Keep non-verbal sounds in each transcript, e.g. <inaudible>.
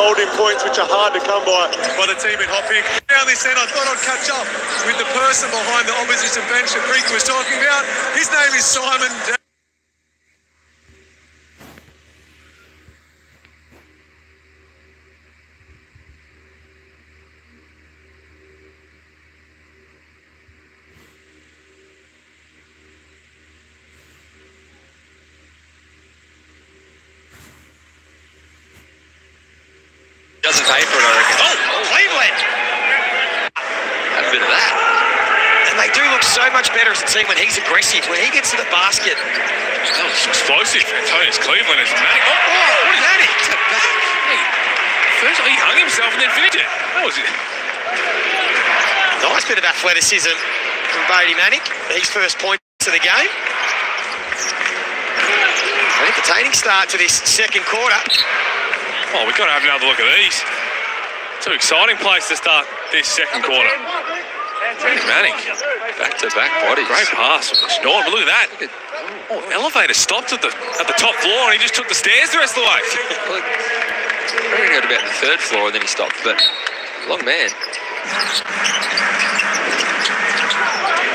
holding points which are hard to come by by the team in Hopping. Down this end, I thought I'd catch up with the person behind the opposition bench that Creek was talking about. His name is Simon. Doesn't pay for it, I reckon. Oh, Cleveland! Had a bit of that. And they do look so much better as a team when he's aggressive. When he gets to the basket, That was explosive. Antonius Cleveland is manic. Oh, oh, what is that? manic to back. Hey, first he hung himself and then finished it. That was it. Nice bit of athleticism from Brady Manek. His first point to the game. An entertaining start to this second quarter. Oh, we've got to have another look at these. Two exciting place to start this second quarter. Brady Manek. Back to back bodies. Great pass from but look at that. Oh, elevator stopped at the at the top floor and he just took the stairs the rest of the way. <laughs> I he got about the third floor and then he stopped, but long man.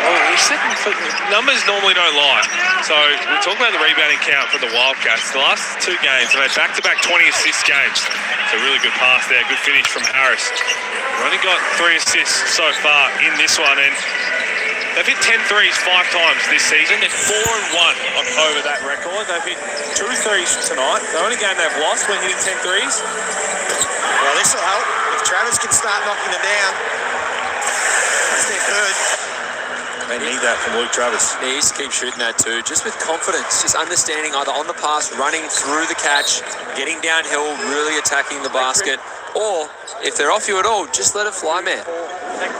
Oh, he's setting for, numbers normally don't lie. So we talk about the rebounding count for the Wildcats. The last two games, they've had back-to-back 20 assist games. So really good pass there, good finish from Harris. They've only got three assists so far in this one, and they've hit 10 threes five times this season. They're four and one on over that record. They've hit two threes tonight. The only game they've lost when hitting 10 threes. Well, this will help. If Travis can start knocking them down, that's their third. They need that from Luke Travis. needs to keep shooting that too, just with confidence, just understanding either on the pass, running through the catch, getting downhill, really attacking the basket, or if they're off you at all, just let it fly, man.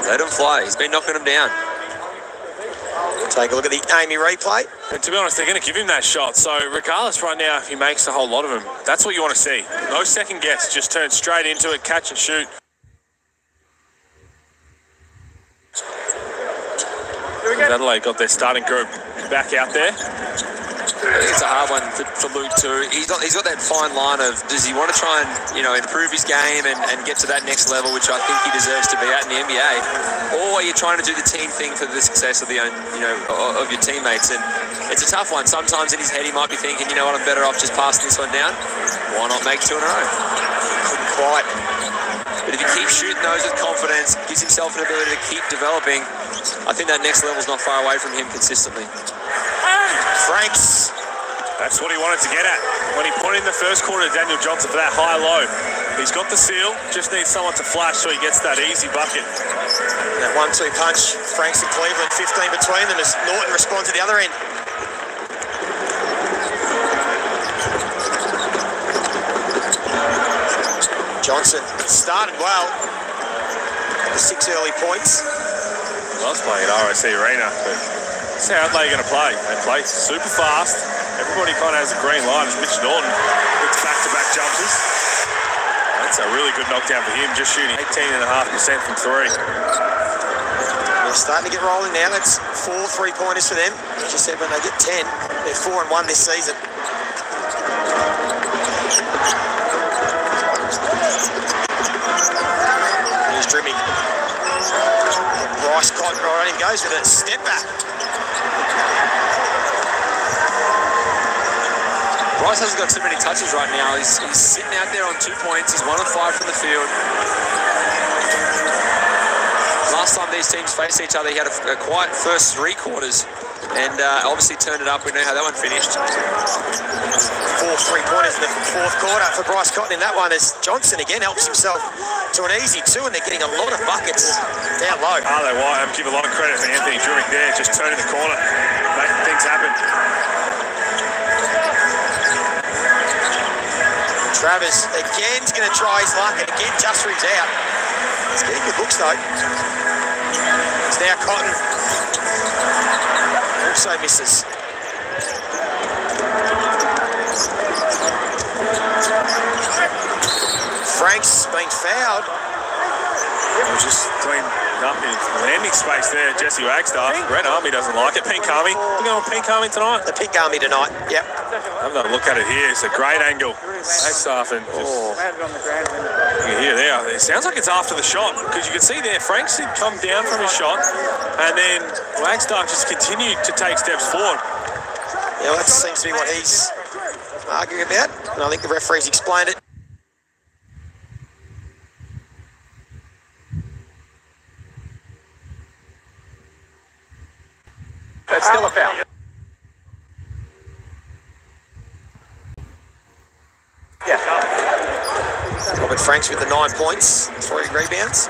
Let him fly. He's been knocking them down. Take a look at the Amy replay. And to be honest, they're going to give him that shot. So regardless, right now, if he makes a whole lot of them, that's what you want to see. No second guess. Just turn straight into it, catch and shoot. Adelaide got their starting group back out there. It's a hard one for, for Luke too. He's got, he's got that fine line of does he want to try and you know improve his game and, and get to that next level, which I think he deserves to be at in the NBA, or are you trying to do the team thing for the success of the own you know of, of your teammates? And it's a tough one. Sometimes in his head he might be thinking, you know what, I'm better off just passing this one down. Why not make two in a row? Couldn't quite. But if he keeps shooting those with confidence, gives himself an ability to keep developing, I think that next level's not far away from him consistently. Franks. That's what he wanted to get at. When he put in the first quarter to Daniel Johnson for that high low, he's got the seal, just needs someone to flash so he gets that easy bucket. That one-two punch. Franks and Cleveland, 15 between them as Norton responds to the other end. Johnson started well. The six early points. Loves playing at RAC Arena, but that's how they're going to play. They play super fast. Everybody kind of has a green line. As Mitch Norton hits back-to-back jumpers. That's a really good knockdown for him, just shooting 18.5% from three. They're starting to get rolling now. That's four three-pointers for them. As you said, when they get 10, they're four and one this season. Right in goes with a step back. Bryce hasn't got too many touches right now. He's, he's sitting out there on two points. He's one of five from the field. Last time these teams faced each other, he had a, a quiet first three quarters and uh, obviously turned it up. We know how that one finished. Four three-pointers in the fourth quarter for Bryce Cotton in that one as Johnson again helps himself to an easy two and they're getting a lot of buckets down low. Arlo White, I give a lot of credit for Anthony Drmic there, just turning the corner, making things happen. Travis again is going to try his luck and again just rings out. He's getting good looks though. It's now Cotton. Also misses. Franks being fouled. We'll just clean his landing space there, Jesse Wagstaff. Red Army doesn't like it. Pink Army. You going Pink Army tonight? The Pink Army tonight. Yep. I'm going to look at it here. It's a great angle. Wagstaff and just, oh. you can hear there. It sounds like it's after the shot because you can see there Franks had come down from his shot and then Wagstaff just continued to take steps forward. Yeah, well, that seems to be what he's arguing about. And I think the referee's explained it. That's still a foul. Yeah. Robert Franks with the nine points, three rebounds.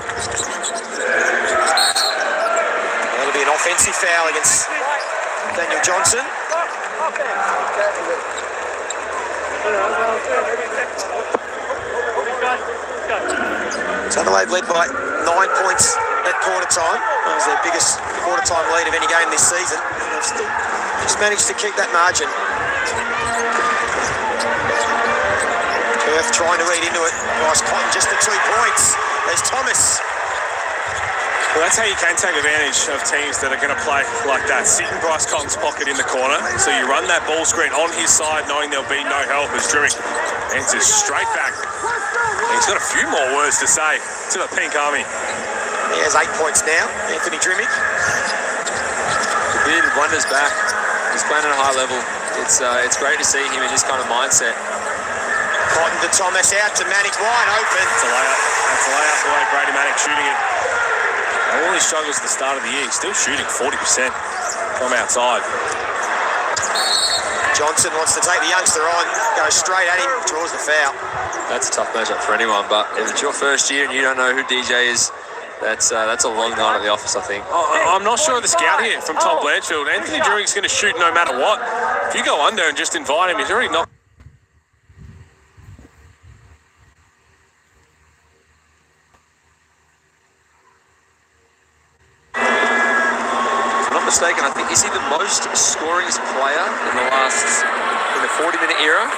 That'll be an offensive foul against Daniel Johnson. So Adelaide led by nine points at quarter time. That was their biggest quarter time lead of any game this season. And they've still just managed to keep that margin. Perth trying to eat into it. Bryce Cotton just the two points. There's Thomas. Well, that's how you can take advantage of teams that are going to play like that. Sit in Bryce Cotton's pocket in the corner, so you run that ball screen on his side, knowing there'll be no help as Drmic answers straight back. He's got a few more words to say to the Pink Army. He has eight points now. Anthony Drmic. He did wonders back. He's playing at a high level. It's uh, it's great to see him in this kind of mindset. Cotton to Thomas out to Manek wide open. That's a layup. That's a layup the way Brady Manek shooting it. All his struggles at the start of the year, he's still shooting 40% from outside. Johnson wants to take the youngster on, goes straight at him, draws the foul. That's a tough matchup for anyone, but if it's your first year and you don't know who DJ is, that's uh, that's a long night at the office, I think. I- I'm not sure of the scout here from Todd Blanchfield. Anthony Drmic's going to shoot no matter what. If you go under and just invite him, he's already knocked. Mistaken, I think is he the most scoringest player in the last in the 40 minute era?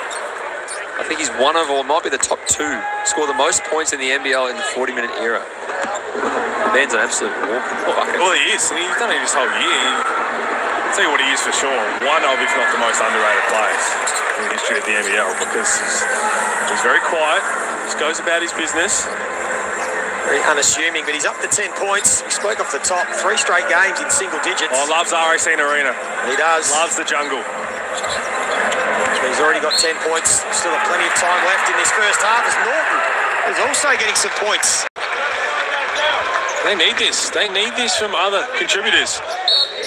I think he's one of, or might be the top two, score the most points in the NBL in the 40 minute era. The man's an absolute walk bucket. Well, he is. He's done it his whole year. I'll tell you what he is for sure. One of, if not the most underrated players in the history of the NBL because he's, he's very quiet. Just goes about his business. Very unassuming, but he's up to 10 points. He spoke off the top, three straight games in single digits. Oh, loves RAC Arena. He does. Loves the jungle. He's already got 10 points. Still have plenty of time left in this first half as Norton is also getting some points. They need this. They need this from other contributors.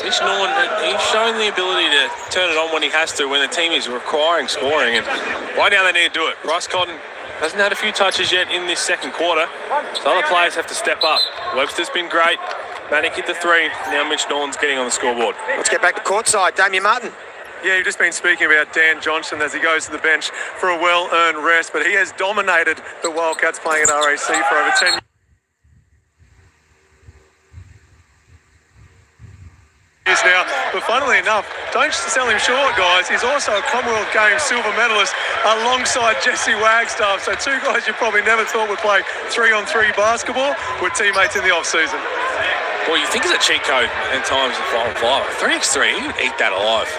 Mitch Norton, he's shown the ability to turn it on when he has to, when the team is requiring scoring. And right now they need to do it. Bryce Cotton hasn't had a few touches yet in this second quarter. So other players have to step up. Webster's been great. Manek hit the three. Now Mitch Norton's getting on the scoreboard. Let's get back to courtside. Damien Martin. Yeah, you've just been speaking about Dan Johnson as he goes to the bench for a well-earned rest, but he has dominated the Wildcats playing at RAC for over 10 years now. But funnily enough, don't sell him short, guys. He's also a Commonwealth Games silver medalist alongside Jesse Wagstaff. So two guys you probably never thought would play three-on-three basketball were teammates in the off-season. Well, you think it's a cheat code in times of 5 on 5. 3x3, he would eat that alive.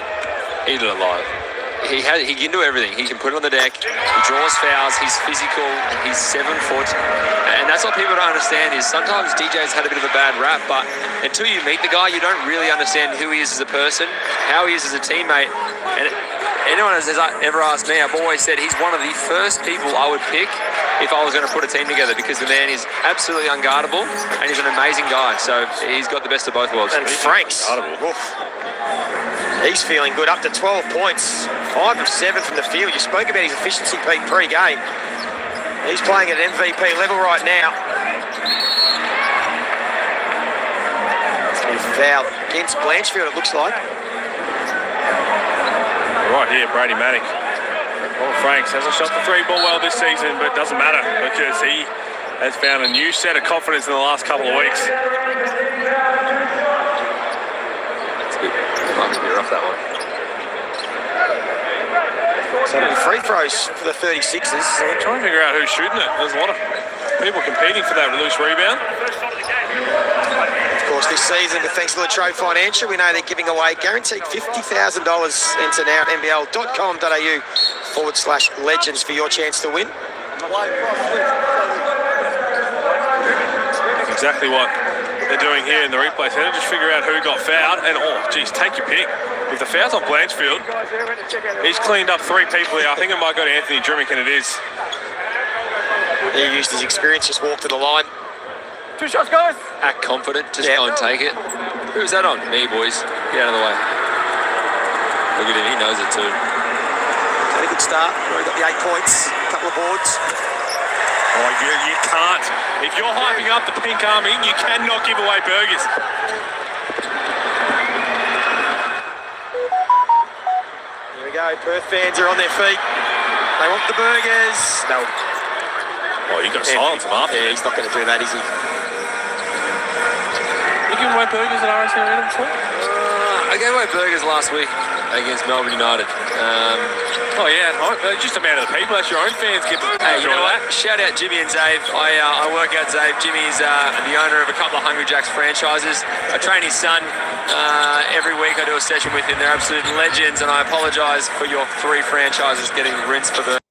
Eat it alive. He has, he can do everything. He can put it on the deck. He draws fouls. He's physical. He's seven foot, and that's what people don't understand. Is sometimes DJ's had a bit of a bad rap, but until you meet the guy, you don't really understand who he is as a person, how he is as a teammate. And anyone has ever asked me, I've always said he's one of the first people I would pick if I was going to put a team together because the man is absolutely unguardable and he's an amazing guy. So he's got the best of both worlds. And Franks. Oof. He's feeling good, up to 12 points, five of seven from the field. You spoke about his efficiency peak pre-game. He's playing at an MVP level right now. Fouled against Blanchfield, it looks like. Right here, Brady Manek. Well, Franks hasn't shot the three ball well this season, but it doesn't matter because he has found a new set of confidence in the last couple of weeks. Might be rough that one. So many free throws for the 36ers. We're trying to figure out who's shooting it. There's a lot of people competing for that loose rebound. Of course, this season, thanks to the La Trobe Financial, we know they're giving away guaranteed $50,000. Enter now at nbl.com.au forward slash legends for your chance to win. Exactly what they're doing here in the replay centre. Just figure out who got fouled. And, oh, geez, take your pick. With the fouls on Blanchfield, he's cleaned up three people here. I think it might go to Anthony Drmic, and it is. He used his experience, just walked to the line. Two shots, guys. Act confident, just Yeah. go and take it. Who's that on? Me, boys. Get out of the way. Look at him, he knows it too. Had a good start. Already got the eight points, a couple of boards. Oh, you, you can't. If you're hyping up the Pink Army, you cannot give away burgers. Here we go. Perth fans are on their feet. They want the burgers. No. Oh, you got to silence him after. Yeah, he's not going to do that, is he? You giving away burgers at RAC Arena before? Uh, I gave away burgers last week against Melbourne United. Um, Oh, yeah. Oh, just a matter of the people. That's your own fans get Hey, you know what? Shout out Jimmy and Dave. I, uh, I work out Dave. Jimmy's uh, the owner of a couple of Hungry Jacks franchises. I train his son uh, every week. I do a session with him. They're absolute legends, and I apologise for your three franchises getting rinsed for the.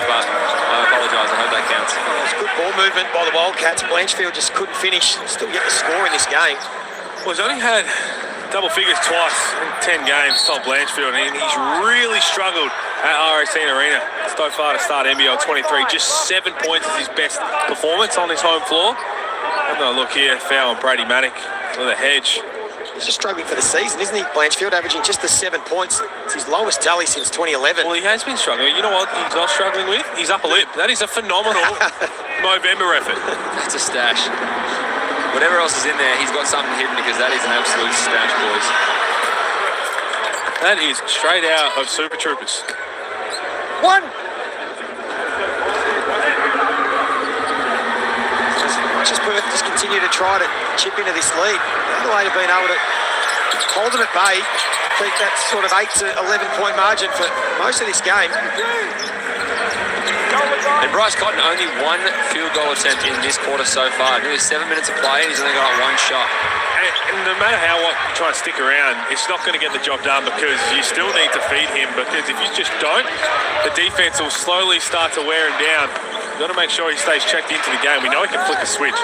But I apologise. I hope that counts. It's good ball movement by the Wildcats. Blanchfield just couldn't finish. Still get the score in this game. Well, he's only had double figures twice in 10 games, Todd Blanchfield, and he's really struggled at RAC Arena so far to start NBL 23. Just seven points is his best performance on his home floor. Have a look here, foul on Brady Manek with a hedge. He's just struggling for the season, isn't he? Blanchfield averaging just the seven points. It's his lowest tally since 2011. Well, he has been struggling. You know what he's not struggling with? His upper lip. That is a phenomenal <laughs> November effort. That's a stash. Whatever else is in there, he's got something hidden because that is an absolute stash, boys. That is straight out of Super Troopers. One. Just, just Perth just continue to try to chip into this lead. Adelaide have been able to hold them at bay, keep that sort of 8 to 11 point margin for most of this game. And Bryce Cotton only one field goal attempt in this quarter so far. Nearly seven minutes of play, and he's only got one shot. And, and no matter how what you try and stick around, it's not going to get the job done because you still need to feed him. Because if you just don't, the defense will slowly start to wear him down. You've got to make sure he stays checked into the game. We know he can flick a switch,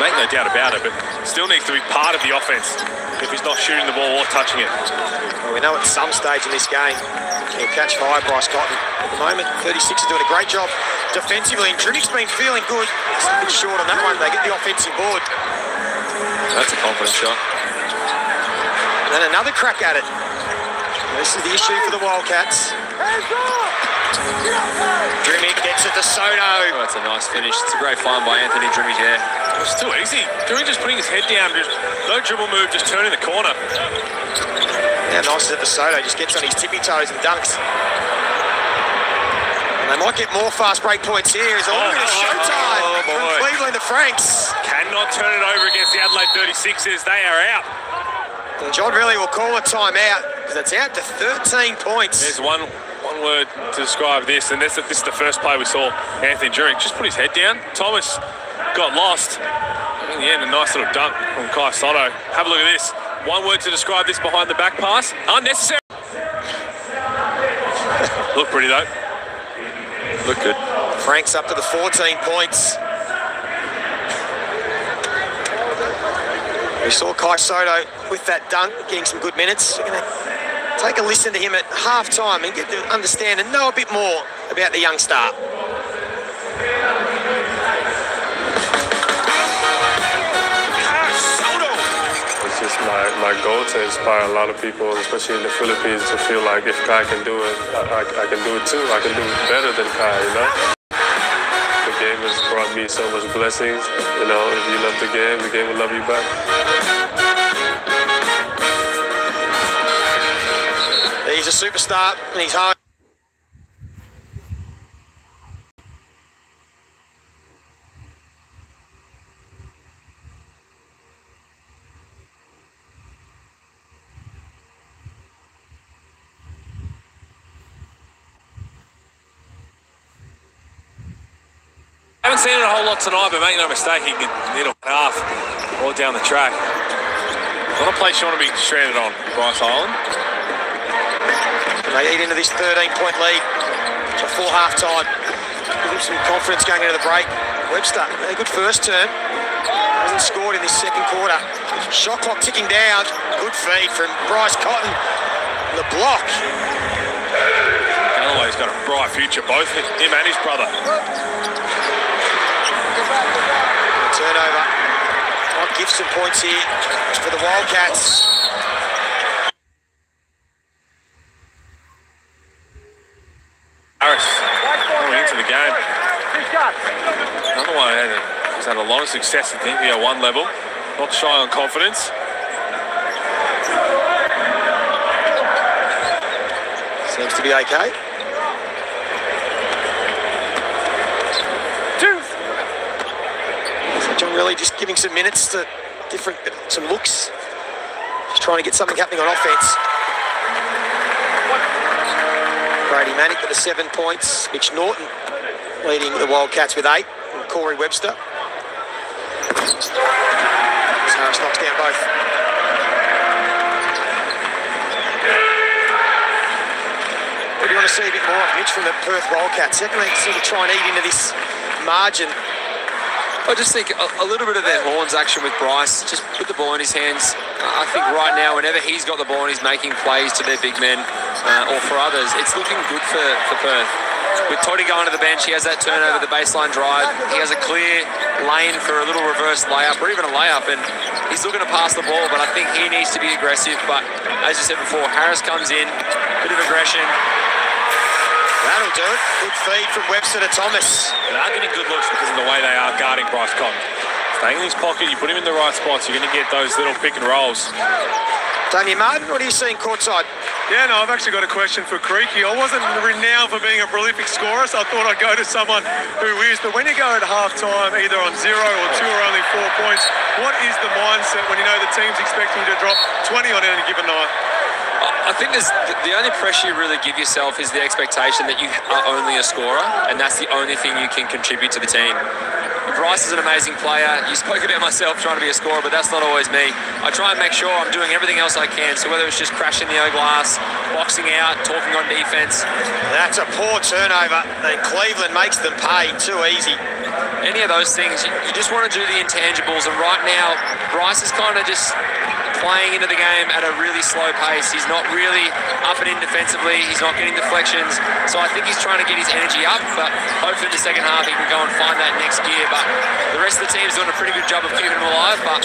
make no doubt about it, but still needs to be part of the offense if he's not shooting the ball or touching it. Well, we know at some stage in this game he'll catch fire, Bryce Cotton. At the moment, 36 is doing a great job defensively, and Drmic's been feeling good. Just a bit short on that one. They get the offensive board. That's a confident shot. And then another crack at it. This is the issue for the Wildcats. Drmic gets it to Sotto. Oh, that's a nice finish. It's a great find by Anthony Drmic there. It's too easy. Doing just putting his head down, just no dribble move, just turning the corner. How nice is it for Sotto? Just gets on his tippy toes and dunks. They might get more fast break points here. It's all Oh, oh, showtime oh, from boy. Cleveland to Franks. Cannot turn it over against the Adelaide 36ers. They are out. And John Rillie will call a timeout because it's out to 13 points. There's one one word to describe this, and this, this is the first play we saw Anthony Drmic just put his head down. Thomas got lost. In the end, a nice little dunk from Kai Sotto. Have a look at this. One word to describe this behind the back pass. Unnecessary. <laughs> Look pretty though. Look good. Franks up to the 14 points. We saw Kai Sotto with that dunk, getting some good minutes. We're going to take a listen to him at half time and get to understand and know a bit more about the young star. My, my goal to inspire a lot of people, especially in the Philippines, to feel like if Kai can do it, I, I, can do it too. I can do it better than Kai, you know? The game has brought me so much blessings. You know, if you love the game, the game will love you back. He's a superstar and he's home. Haven't seen it a whole lot tonight, but make no mistake, he can hit a half or down the track. What a place you want to be stranded on, Bryce Island. They eat into this 13-point lead before half-time. Give him some confidence going into the break. Webster, a good first turn. Hasn't scored in this second quarter. Shot clock ticking down. Good feed from Bryce Cotton. The block. Galloway's got a bright future, both him and his brother. Turnover. Might give some points here for the Wildcats. Harris coming into the game. Another one had a, has had a lot of success at the NBA one level. Not shy on confidence. Seems to be okay. Two. So John really just giving some minutes to different, some looks. Just trying to get something happening on offense. Brady Manek with the seven points. Mitch Norton leading the Wildcats with eight. And Corey Webster. Harris knocks down both. You want to see a bit more of Mitch from the Perth Wildcats? Can they sort of try and eat into this margin? I just think a, a little bit of that horns action with Bryce. Just put the ball in his hands. Uh, I think right now, whenever he's got the ball and he's making plays to their big men uh, or for others, it's looking good for, for Perth. With Toddy going to the bench, he has that turnover, the baseline drive. He has a clear lane for a little reverse layup or even a layup, and he's looking to pass the ball. But I think he needs to be aggressive. But as you said before, Harris comes in, bit of aggression. That'll do it. Good feed from Webster to Thomas. They are getting good looks because of the way they are guarding Bryce Cotton. Staying in his pocket, you put him in the right spots, you're going to get those little pick and rolls. Damien Martin, what are you seeing courtside? Yeah, no, I've actually got a question for Creaky. I wasn't renowned for being a prolific scorer, so I thought I'd go to someone who is. But when you go at half time, either on zero or two or only four points, what is the mindset when you know the team's expecting you to drop 20 on any given night? I think there's the only pressure you really give yourself is the expectation that you are only a scorer, and that's the only thing you can contribute to the team. Bryce is an amazing player. You spoke about myself trying to be a scorer, but that's not always me. I try and make sure I'm doing everything else I can. So whether it's just crashing the O glass, boxing out, talking on defense, That's a poor turnover. And Cleveland makes them pay too easy. any of those things, you, you just want to do the intangibles. And right now, Bryce is kind of just playing into the game at a really slow pace. He's not really up and in defensively. He's not getting deflections. So I think he's trying to get his energy up, but hopefully in the second half he can go and find that next gear. But the rest of the team's doing a pretty good job of keeping him alive. But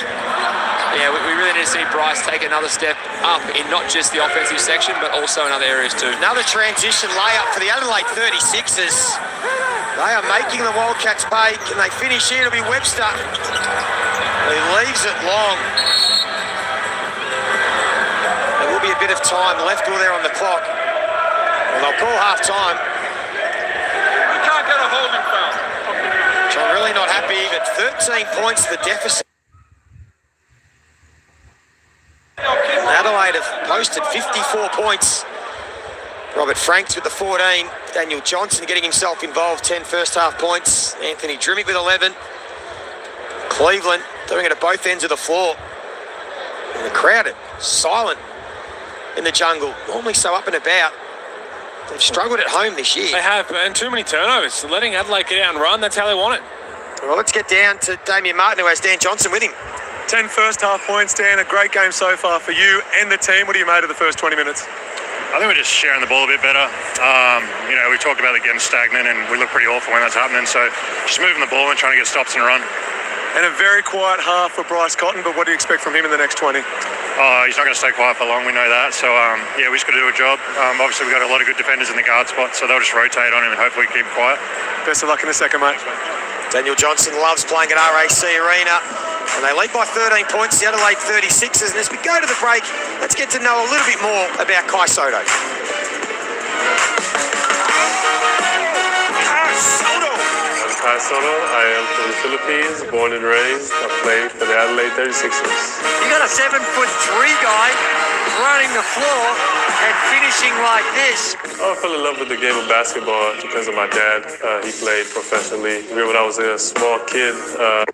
yeah, we, really need to see Bryce take another step up in not just the offensive section, but also in other areas too. Another transition layup for the Adelaide 36ers. They are making the Wildcats pay. Can they finish here? It'll be Webster. He leaves it long. Bit of time left all there on the clock. Well, they'll call half time. You can't get a holding foul. John Rillie not happy, but 13 points the deficit. Adelaide have posted 54 points. Robert Franks with the 14. Daniel Johnson getting himself involved, 10 first half points. Anthony Drmic with 11. Cleveland doing it at both ends of the floor. And the crowd silent in the jungle, normally so up and about. They've struggled at home this year. They have, and too many turnovers. Letting Adelaide get out and run, that's how they want it. Well, let's get down to Damien Martin, who has Dan Johnson with him. 10 first half points, Dan. A great game so far for you and the team. What do you made of the first 20 minutes? I think we're just sharing the ball a bit better. Um, you know, we talked about it getting stagnant and we look pretty awful when that's happening. So just moving the ball and trying to get stops and run. And a very quiet half for Bryce Cotton, but what do you expect from him in the next 20? Uh, he's not going to stay quiet for long, we know that. So, um, yeah, we just got to do a job. Um, obviously, we've got a lot of good defenders in the guard spot, so they'll just rotate on him and hopefully keep him quiet. Best of luck in the second, mate. Daniel Johnson loves playing at RAC Arena. And they lead by 13 points, the Adelaide 36ers. And as we go to the break, let's get to know a little bit more about Kai Sotto. Kai Sotto. I am from the Philippines, born and raised. I played for the Adelaide 36ers. You got a seven foot three guy running the floor. and finishing like this. I fell in love with the game of basketball because of my dad. Uh, he played professionally. When I was a small kid, uh,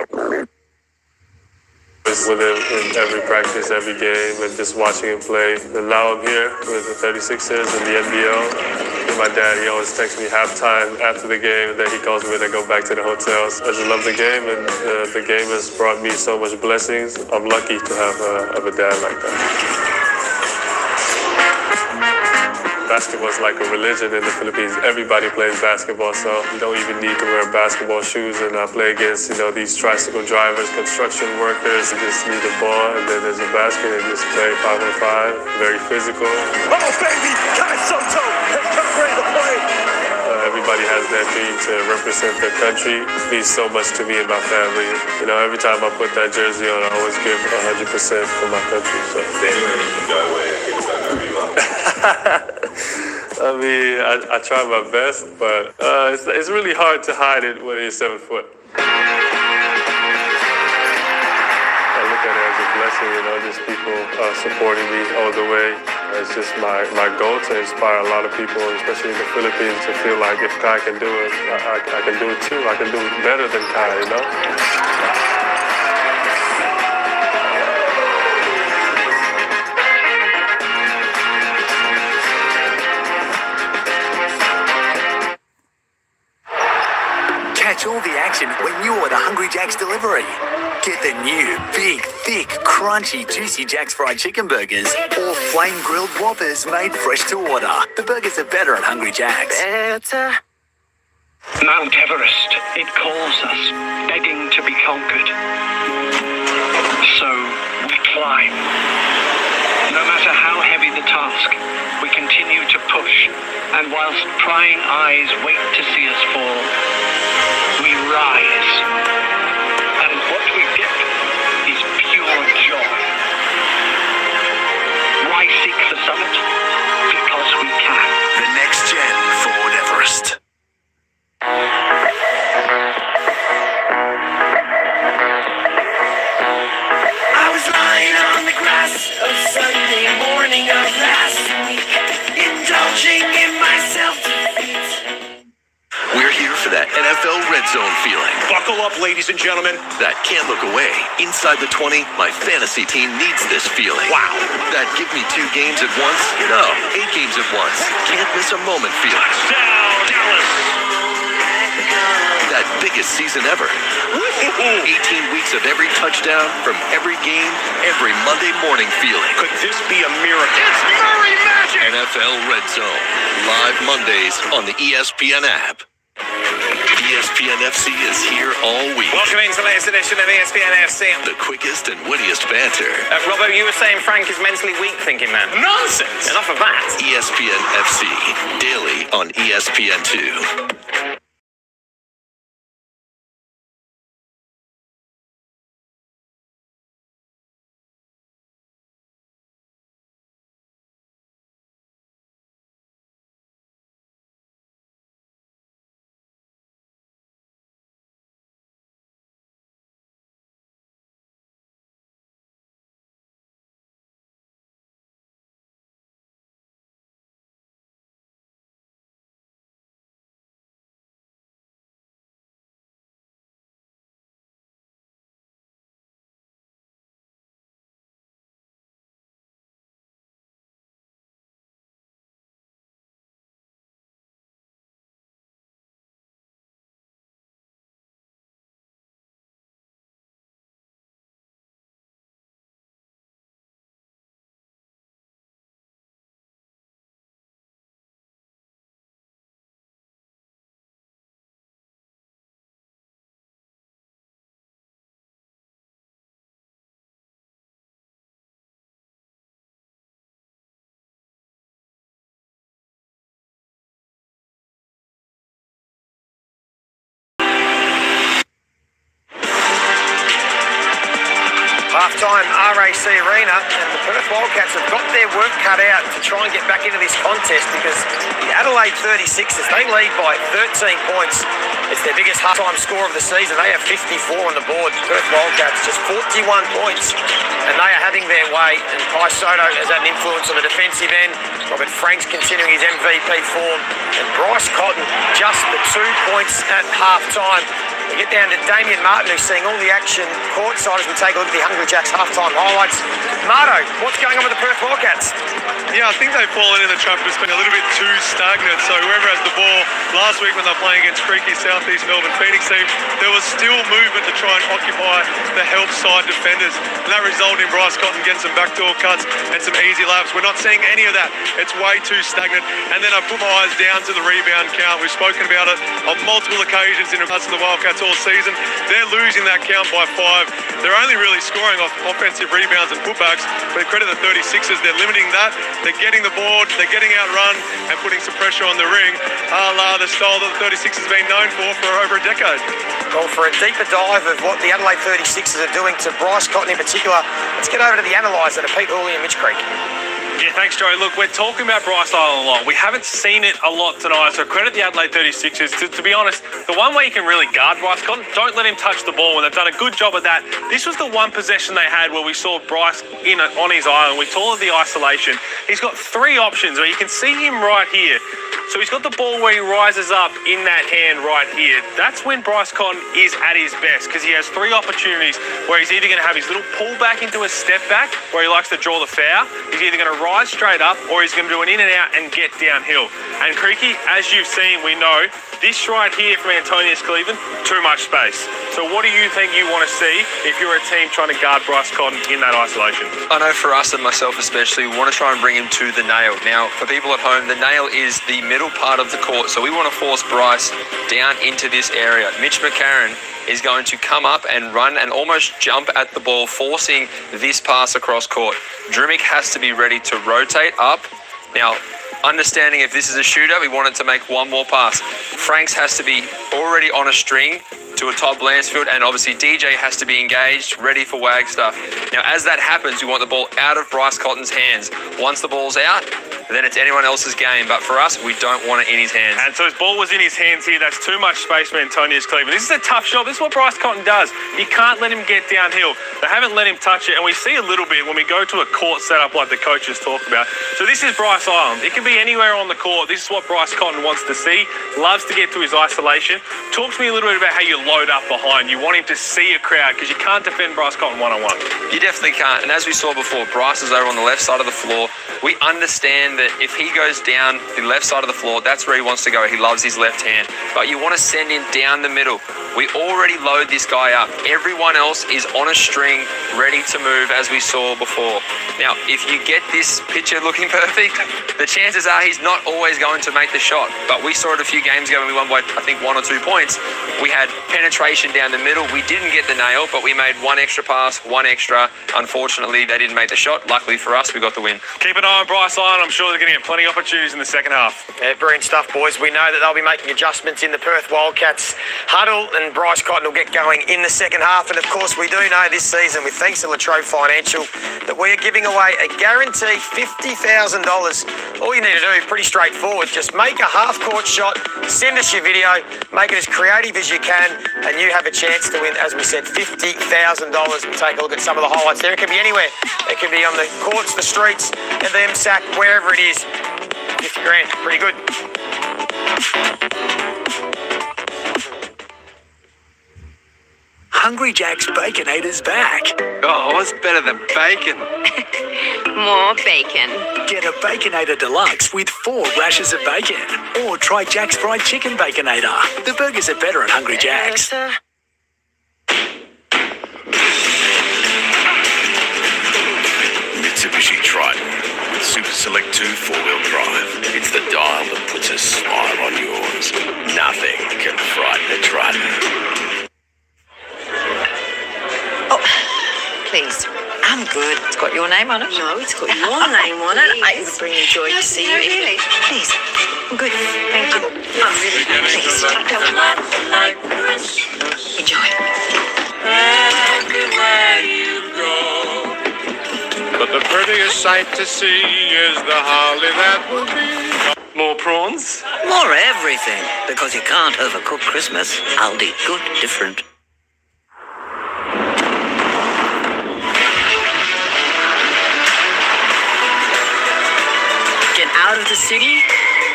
with him in every practice, every game, and just watching him play. And now I'm here with the 36ers and the NBL. And my dad, he always texts me halftime after the game, and then he calls me I go back to the hotels. I just love the game, and uh, the game has brought me so much blessings. I'm lucky to have a, have a dad like that. Basketball is like a religion in the Philippines. Everybody plays basketball, so you don't even need to wear basketball shoes. And I play against, you know, these tricycle drivers, construction workers. You just need a ball, and then there's a basket, and just play five on five. Very physical. Oh, baby! Kai Sotto has come ready to play. Uh, everybody has that dream to represent their country. It means so much to me and my family. You know, every time I put that jersey on, I always give 100% for my country. So. <laughs> I mean, I, I try my best, but uh, it's, it's really hard to hide it when you're seven foot. I look at it as a blessing, you know, just people uh, supporting me all the way. It's just my, my goal to inspire a lot of people, especially in the Philippines, to feel like if Kai can do it, I, I, I can do it too. I can do it better than Kai, you know? Catch all the action when you order Hungry Jack's delivery. Get the new, big, thick, crunchy, juicy Jack's fried chicken burgers or flame grilled whoppers made fresh to order. The burgers are better at Hungry Jack's. Better. Mount Everest, it calls us, begging to be conquered. So we climb. No matter how heavy the task, we continue to push, and whilst prying eyes wait to see us fall, we rise. And what we get is pure joy. Why seek the summit? Because we can. The next gen Ford Everest. I was lying on the grass a Sunday morning of last week, indulging in NFL red zone feeling. Buckle up, ladies and gentlemen. That can't look away. Inside the 20, my fantasy team needs this feeling. Wow. That give me two games at once? No, eight games at once. Can't miss a moment feeling. Down, Dallas. That biggest season ever. 18 weeks of every touchdown from every game, every Monday morning feeling. Could this be a miracle? It's Murray Magic! NFL Red Zone. Live Mondays on the ESPN app. ESPN FC is here all week. Welcome into the latest edition of ESPN FC. The quickest and wittiest banter. Uh, Robbo, you were saying Frank is mentally weak thinking man. Nonsense. Enough of that. ESPN FC. Daily on E ESPN2. Half time, RAC Arena, and the Perth Wildcats have got their work cut out to try and get back into this contest because the Adelaide 36ers, they lead by 13 points. It's their biggest half-time score of the season. They have 54 on the board. Perth Wildcats just 41 points, and they are having their way. And Kai Soto has had an influence on the defensive end. Robert Franks continuing his MVP form, and Bryce Cotton just the two points at half-time. We get down to Damien Martin, who's seeing all the action courtside as we take a look at the Hungry Jacks half-time highlights. Marto, what's going on with the Perth Wildcats? Yeah, I think they've fallen in the trap of being a little bit too stagnant. So whoever has the ball last week when they're playing against Creaky Southeast Melbourne Phoenix team, there was still movement to try and occupy the help side defenders. And that resulted in Bryce Cotton getting some backdoor cuts and some easy laps. We're not seeing any of that. It's way too stagnant. And then I put my eyes down to the rebound count. We've spoken about it on multiple occasions in regards to the Wildcats all season. They're losing that count by five. They're only really scoring off offensive rebounds and putbacks. But credit the 36ers, they're limiting that. They're getting the board, they're getting outrun and putting some pressure on the ring, a la the style that the 36ers have been known for for over a decade. Well, for a deeper dive of what the Adelaide 36ers are doing to Bryce Cotton in particular, let's get over to the analyser, to Pete Hooley and Mitch Creek. Yeah, thanks, Joe. Look, we're talking about Bryce Island a lot. We haven't seen it a lot tonight, so credit the Adelaide 36ers. To, to be honest, the one way you can really guard Bryce Cotton, don't let him touch the ball, and they've done a good job of that. This was the one possession they had where we saw Bryce in on his island. We saw the isolation. He's got three options where you can see him right here. So he's got the ball where he rises up in that hand right here. That's when Bryce Cotton is at his best because he has three opportunities where he's either going to have his little pull back into a step back where he likes to draw the foul. He's either going to straight up or he's going to do an in and out and get downhill. And Creaky, as you've seen, we know this right here from Antonius Cleveland, too much space. So what do you think you want to see if you're a team trying to guard Bryce Cotton in that isolation? I know for us and myself especially, we want to try and bring him to the nail. Now, for people at home, the nail is the middle part of the court, so we want to force Bryce down into this area. Mitch McCarron is going to come up and run and almost jump at the ball, forcing this pass across court. Drmic has to be ready to rotate up. Now, understanding if this is a shooter, we wanted to make one more pass. Franks has to be already on a string to a Todd Blanchfield, and obviously DJ has to be engaged, ready for Wagstaff. Now, as that happens, we want the ball out of Bryce Cotton's hands. Once the ball's out, then it's anyone else's game. But for us, we don't want it in his hands. And so his ball was in his hands here. That's too much space for Antonius Cleveland. This is a tough shot. This is what Bryce Cotton does. You can't let him get downhill. They haven't let him touch it, and we see a little bit when we go to a court setup like the coaches talk about. So this is Bryce Island. It can be anywhere on the court. This is what Bryce Cotton wants to see. Loves to get to his isolation. Talk to me a little bit about how you load up behind. You want him to see a crowd because you can't defend Bryce Cotton one on one. You definitely can't. And as we saw before, Bryce is over on the left side of the floor. We understand that if he goes down the left side of the floor, that's where he wants to go. He loves his left hand. But you want to send him down the middle. We already load this guy up. Everyone else is on a string, ready to move, as we saw before. Now, if you get this picture looking <laughs> perfect, the chances are he's not always going to make the shot. But we saw it a few games ago when we won by, I think, one or two points. We had penetration down the middle. We didn't get the nail, but we made one extra pass, one extra. Unfortunately, they didn't make the shot. Luckily for us, we got the win. Keep an eye on Bryce Island. I'm sure they're going to get plenty of opportunities in the second half. Yeah, brilliant stuff, boys. We know that they'll be making adjustments in the Perth Wildcats huddle, and Bryce Cotton will get going in the second half. And of course, we do know this season, with thanks to La Trobe Financial, that we are giving away a guaranteed $50,000. All you need to do, pretty straightforward, just make a half court shot, send us your video, make it as creative as you can, and you have a chance to win, as we said, $50,000. We'll take a look at some of the highlights there. It can be anywhere. It can be on the courts, the streets, and the MSAC, wherever it is. 50 grand, pretty good. Hungry Jack's Baconator's back. Oh, what's better than bacon? <laughs> More bacon. Get a Baconator Deluxe with four rashers of bacon. Or try Jack's Fried Chicken Baconator. The burgers are better at Hungry Jack's. Mitsubishi Triton with Super Select 2 four-wheel drive. It's the dial that puts a smile on yours. Nothing can frighten a Triton. Oh, please. I'm good. It's got your name on it. No, it's got your name on it. It would bring me joy to see you. really? Please. I'm good. Thank you. I'm really Please. Enjoy. Everywhere you. But the prettiest sight to see is the holly that will be. More prawns? More everything. Because you can't overcook Christmas. Aldi. Good, different. Out of the city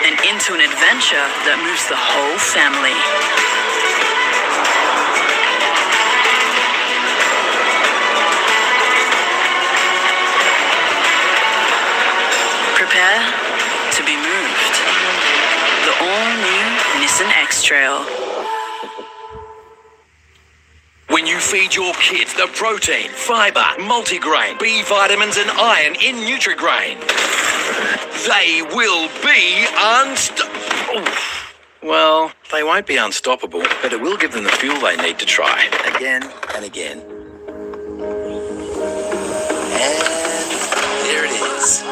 and into an adventure that moves the whole family. Prepare to be moved. The all-new Nissan X-Trail. When you feed your kids the protein, fiber, multigrain, B vitamins, and iron in Nutrigrain, they will be unstoppable. Well, they won't be unstoppable, but it will give them the fuel they need to try again and again. And there it is.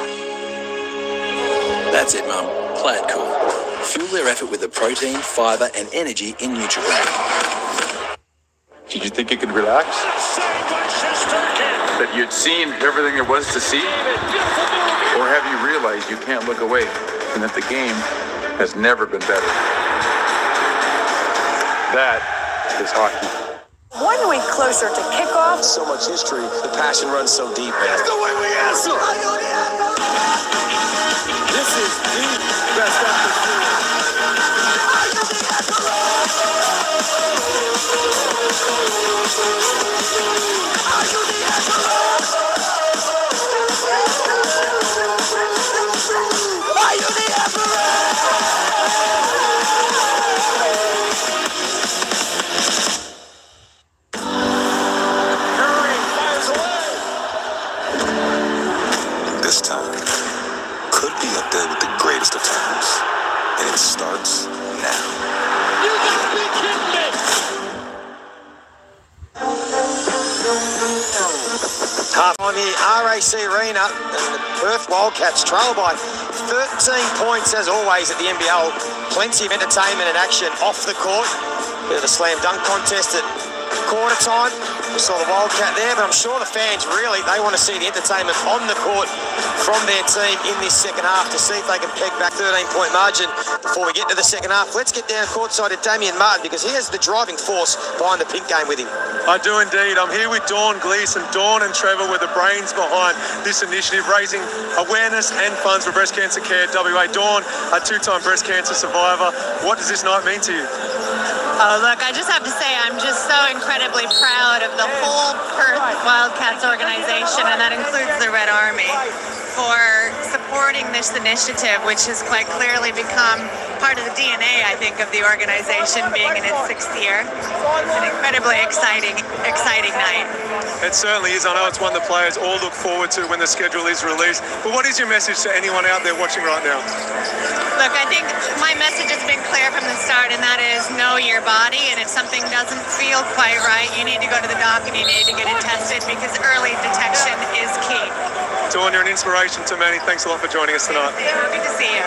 That's it, Mum. Play it cool. Fuel their effort with the protein, fibre, and energy in Nutrigrain. Did you think you could relax? That you'd seen everything there was to see? Or have you realized you can't look away and that the game has never been better? That is hockey. One week closer to kickoff. So much history, the passion runs so deep, man. That's the way we answer. This is the best atmosphere. Are Arena and the Perth Wildcats trail by 13 points as always at the NBL. Plenty of entertainment and action off the court. Bit of a slam dunk contest at quarter time. We saw the Wildcat there, but I'm sure the fans really they want to see the entertainment on the court from their team in this second half to see if they can peg back 13 point margin before we get to the second half. Let's get down courtside to Damien Martin because he has the driving force behind the pink game with him. I do indeed. I'm here with Dawn Gleeson. Dawn and Trevor were the brains behind this initiative, raising awareness and funds for breast cancer care WA. Dawn, a two-time breast cancer survivor. What does this night mean to you? Oh, look, I just have to say I'm just so incredibly proud of the whole Perth Wildcats organization, and that includes the Red Army, for supporting this initiative, which has quite clearly become part of the DNA, I think, of the organization being in its sixth year. It's an incredibly exciting, exciting night. It certainly is. I know it's one the players all look forward to when the schedule is released. But what is your message to anyone out there watching right now? Look, I think my message has been clear from the start, and that is know your body. And if something doesn't feel quite right, you need to go to the doc and you need to get it tested because early detection is key. Dawn, you're an inspiration to many. Thanks a lot for joining us tonight. Good to see you.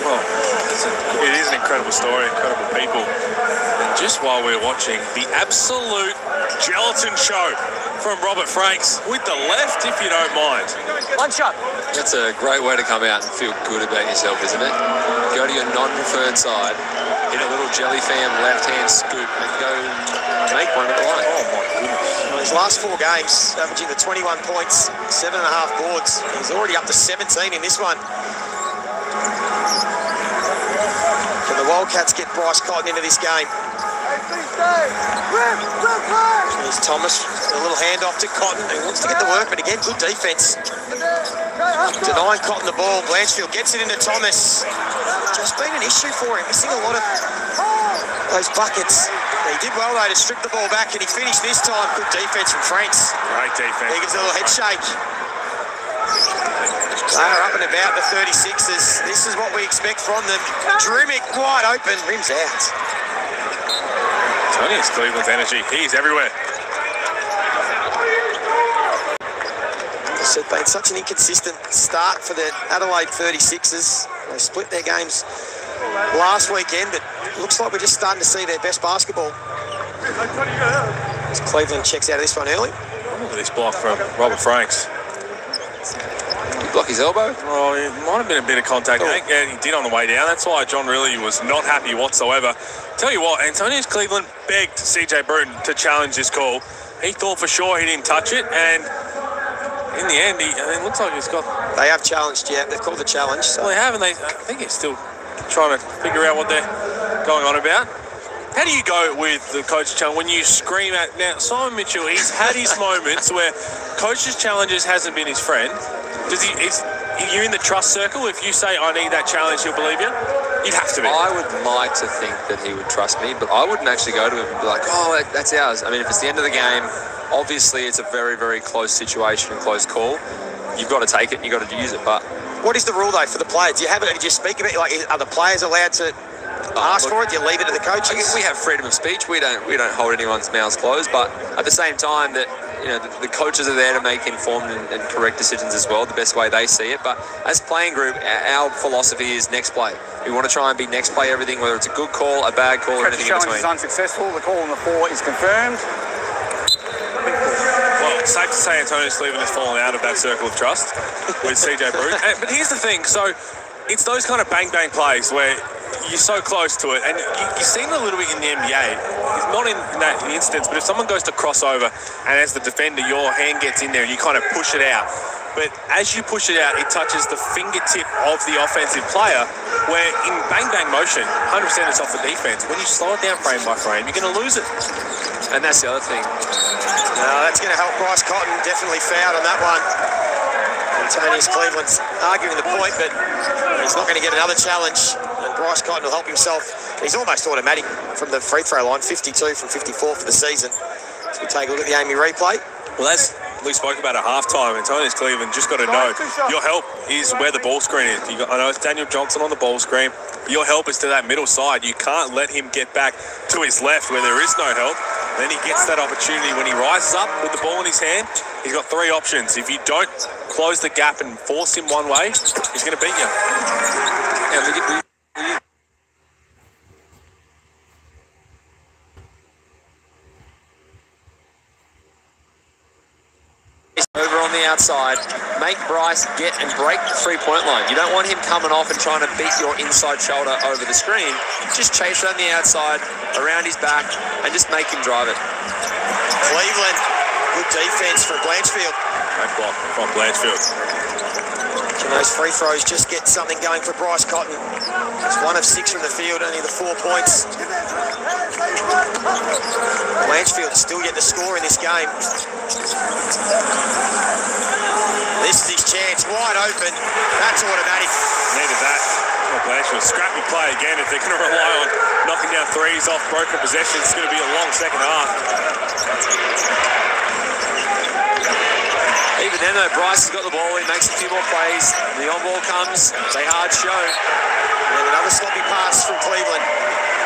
Well, it's a, it is an incredible story, incredible people. And just while we're watching the absolute gelatin show from Robert Franks with the left, if you don't mind. One shot. That's a great way to come out and feel good about yourself, isn't it? Go to your non-preferred side, hit a little jelly fam left-hand scoop, and go make one at the line. Oh my goodness. Well, his last four games, averaging the 21 points, seven and a half boards. He's already up to 17 in this one. Can the Wildcats get Bryce Cotton into this game? Here's Thomas, a little handoff to Cotton, who wants to get the work, but again, good defence. Denying Cotton the ball, Blanchfield gets it into Thomas. Just been an issue for him, missing a lot of those buckets. He did well though to strip the ball back, and he finished this time. Good defence from Franks. Great defence. He gives a little head shake. They are up and about the 36ers. This is what we expect from them. Drmic wide open, rims out. Antonius Cleveland's energy. He's everywhere. I said they had such an inconsistent start for the Adelaide 36ers. They split their games last weekend, but looks like we're just starting to see their best basketball. As Cleveland checks out of this one early. Look at this block from Robert Franks. Block his elbow? Oh, it might have been a bit of contact. I think yeah, he did on the way down. That's why John Rillie was not happy whatsoever. Tell you what, Antonius Cleveland begged CJ Bruton to challenge this call. He thought for sure he didn't touch it, and in the end, he, it looks like he's got. They have challenged, yeah. They've called the challenge. So. Well, they have, and they, I think he's still trying to figure out what they're going on about. How do you go with the coach's challenge when you scream at now Simon Mitchell? He's had his <laughs> moments where coach's challenges hasn't been his friend. Does he? Is you in the trust circle? If you say I need that challenge, he'll believe you. You'd have to be. I would like to think that he would trust me, but I wouldn't actually go to him and be like, oh, that, that's ours. I mean, if it's the end of the game, obviously it's a very, very close situation and close call. You've got to take it and you've got to use it. But What is the rule though for the players? Do you have it? Do you speak about it? Like, are the players allowed to ask look- for it? You leave it to the coaches? I guess we have freedom of speech. We don't we don't hold anyone's mouths closed. But at the same time, that you know the, the coaches are there to make informed and, and correct decisions as well, the best way they see it. But as playing group, our our philosophy is next play. We want to try and be next play everything, whether it's a good call, a bad call, or Coach's anything in challenge is unsuccessful. The call on the four is confirmed. Well, it's safe to say Antonius Cleveland has fallen out of that circle of trust with CJ Bruton. And- but here's the thing: so it's those kind of bang bang plays where you're so close to it, and you, you've seen a little bit in the NBA. It's not in that instance, but if someone goes to cross over, and as the defender, your hand gets in there, and you kind of push it out. But as you push it out, it touches the fingertip of the offensive player. Where in bang bang motion, 100% it's off the defense. When you slow it down frame by frame, you're going to lose it. And that's the other thing. No, that's going to help Bryce Cotton. Definitely fouled on that one. Antonius Cleveland's arguing the point, but he's not going to get another challenge. And Bryce Cotton will help himself. He's almost automatic from the free throw line, 52 from 54 for the season. So we take a look at the Amy replay. Well, as we spoke about at halftime, Antonius Cleveland just got to know your help is where the ball screen is. You got, I know it's Daniel Johnson on the ball screen. Your help is to that middle side. You can't let him get back to his left where there is no help. Then he gets that opportunity when he rises up with the ball in his hand. He's got three options. If you don't close the gap and force him one way, he's going to beat you. Yeah, we, we, over on the outside, make Bryce get and break the three-point line. You don't want him coming off and trying to beat your inside shoulder over the screen. Just chase around the outside, around his back, and just make him drive it. Cleveland, good defense from Blanchfield. Great block from Blanchfield. Can those free throws just get something going for Bryce Cotton? It's one of six from the field, only the four points. Blanchfield still yet to score in this game. This is his chance, wide open. That's automatic. Needed that. Blanchfield, scrappy play again. If they're going to rely on knocking down threes off broken possessions, it's going to be a long second half. Even then, though, Bryce has got the ball. He makes a few more plays. The on-ball comes. They hard show. And another sloppy pass from Cleveland.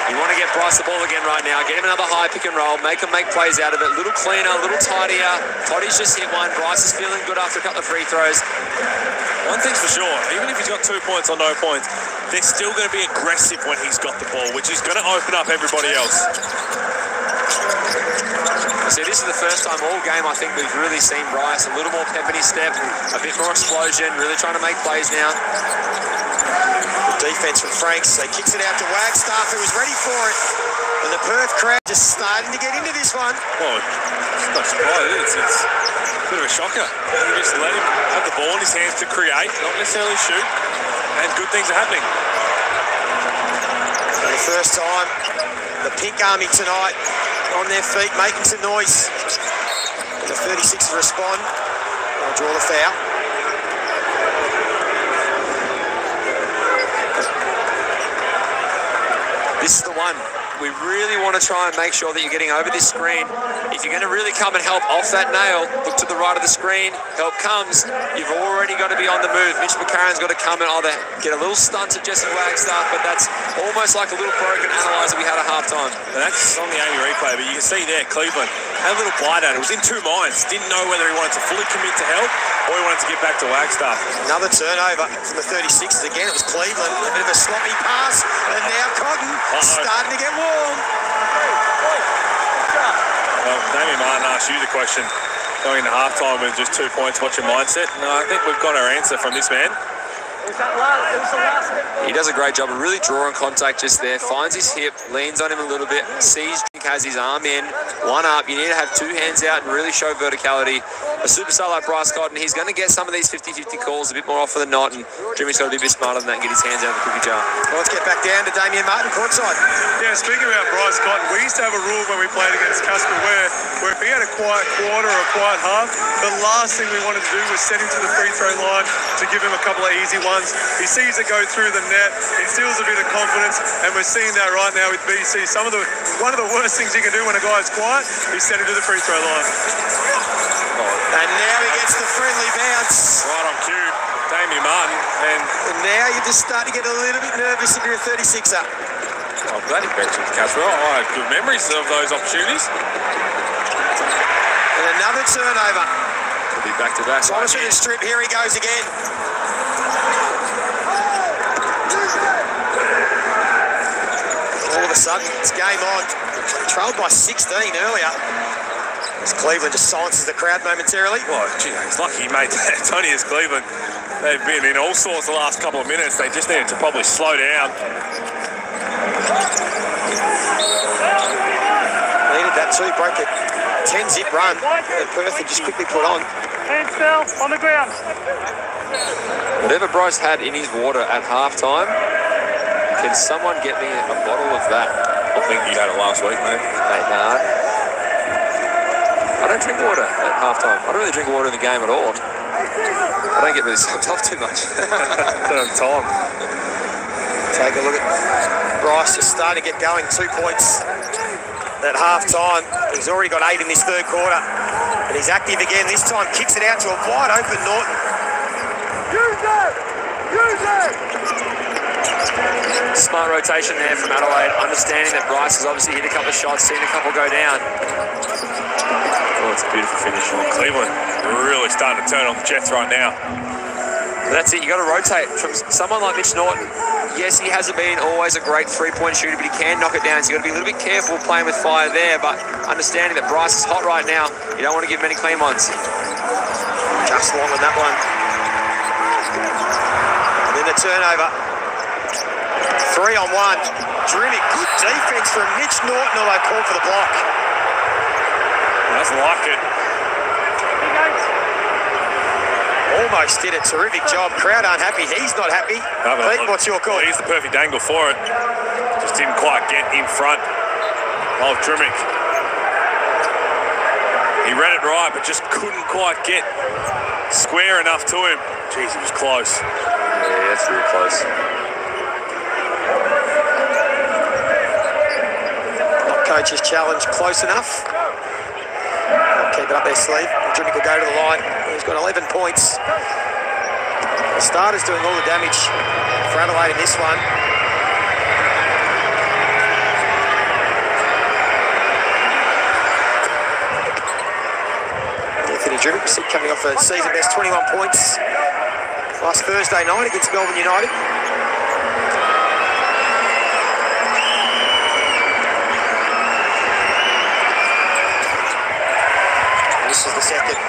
You want to get Bryce the ball again right now. Get him another high pick and roll. Make him make plays out of it. A little cleaner, a little tidier. Toddy's just hit one. Bryce is feeling good after a couple of free throws. One thing's for sure, even if he's got two points or no points, they're still going to be aggressive when he's got the ball, which is going to open up everybody else. So this is the first time all game I think we've really seen Bryce a little more pep in his step, a bit more explosion, really trying to make plays now. Good defense from Franks. They kicks it out to Wagstaff, who was ready for it. And the Perth crowd just starting to get into this one. Well, it's not surprising. It's, it's a bit of a shocker. You just let him have the ball in his hands to create, not necessarily shoot, and good things are happening. For the first time, the Pink Army tonight on their feet, making some noise. The 36ers respond. They'll draw the foul. This is the one. We really want to try and make sure that you're getting over this screen. If you're going to really come and help off that nail, look to the right of the screen. Help comes. You've already got to be on the move. Mitch McCarron's got to come and either get a little stunt at Jesse Wagstaff, but that's almost like a little broken analyzer we had at halftime. And that's on the Amy replay, but you can see there, Cleveland had a little bite at it. It was in two minds. Didn't know whether he wanted to fully commit to help or he wanted to get back to Wagstaff. Another turnover from the 36ers again. It was Cleveland. A bit of a sloppy pass. And now Cotton starting to get warm. Well, Damien Martin asked you the question. going into halftime with just two points. What's your mindset? No, I think we've got our answer from this man. He does a great job of really drawing contact just there. Finds his hip, leans on him a little bit, sees Drmic has his arm in, one up. You need to have two hands out and really show verticality. A superstar like Bryce Cotton, he's going to get some of these 50-50 calls a bit more often than not, and Jimmy's got to be a bit smarter than that and get his hands out of the cookie jar. Well, let's get back down to Damien Martin, courtside. Yeah, speaking about Bryce Cotton, we used to have a rule when we played against Casper where, where if he had a quiet quarter or a quiet half, the last thing we wanted to do was send him to the free throw line to give him a couple of easy ones. He sees it go through the net, instills a bit of confidence, and we're seeing that right now with BC. Some of the one of the worst things you can do when a guy's quiet is send him to the free throw line. And now he gets the friendly bounce. Right on cue, Damien Martin. And, and now you just start to get a little bit nervous if you're a 36er. I'm glad he mentioned Casper. Oh, I have good memories of those opportunities. And another turnover. Could be back to back. Thomas with the strip. Here he goes again. All of a sudden, it's game on. Trailed by 16 earlier. As Cleveland just silences the crowd momentarily. Well, gee, he's lucky he made that. <laughs> Antonius Cleveland. They've been in all sorts the last couple of minutes. They just needed to probably slow down. Needed that too. Broke the 10 zip run that Perth had just quickly put on. Hands fell on the ground. Whatever Bryce had in his water at halftime, can someone get me a bottle of that? I think you had it last week, mate. Mate, nah. I don't drink water at halftime. I don't really drink water in the game at all. I don't get really <laughs> sucked off too much. <laughs> don't have time. Take a look at Bryce just starting to get going. Two points at half time. He's already got eight in this third quarter. And he's active again. This time kicks it out to a wide open Norton. Use it! Use it! Smart rotation there from Adelaide, understanding that Bryce has obviously hit a couple of shots, seen a couple go down. Oh, it's a beautiful finish. Cleveland really starting to turn on the Jets right now. That's it. You got to rotate from someone like Mitch Norton. Yes, he hasn't been always a great three-point shooter, but he can knock it down. So you got to be a little bit careful playing with fire there. But understanding that Bryce is hot right now, you don't want to give many clean ones. Just long on that one. And then the turnover. Three on one. Drmic, good defense from Mitch Norton, although called for the block. Doesn't like it. Almost did a terrific job. Crowd unhappy. He's not happy. No, but Pete, what's your call? He's the perfect angle for it. Just didn't quite get in front of Drmic. He read it right, but just couldn't quite get square enough to him. Jeez, he was close. Yeah, that's real close. Not coach's challenge close enough. Keep it up their sleeve. Jimmy will go to the line. He's got 11 points. The starter's doing all the damage for Adelaide in this one. Anthony Drmic coming off a season best 21 points last Thursday night against Melbourne United. Is the second.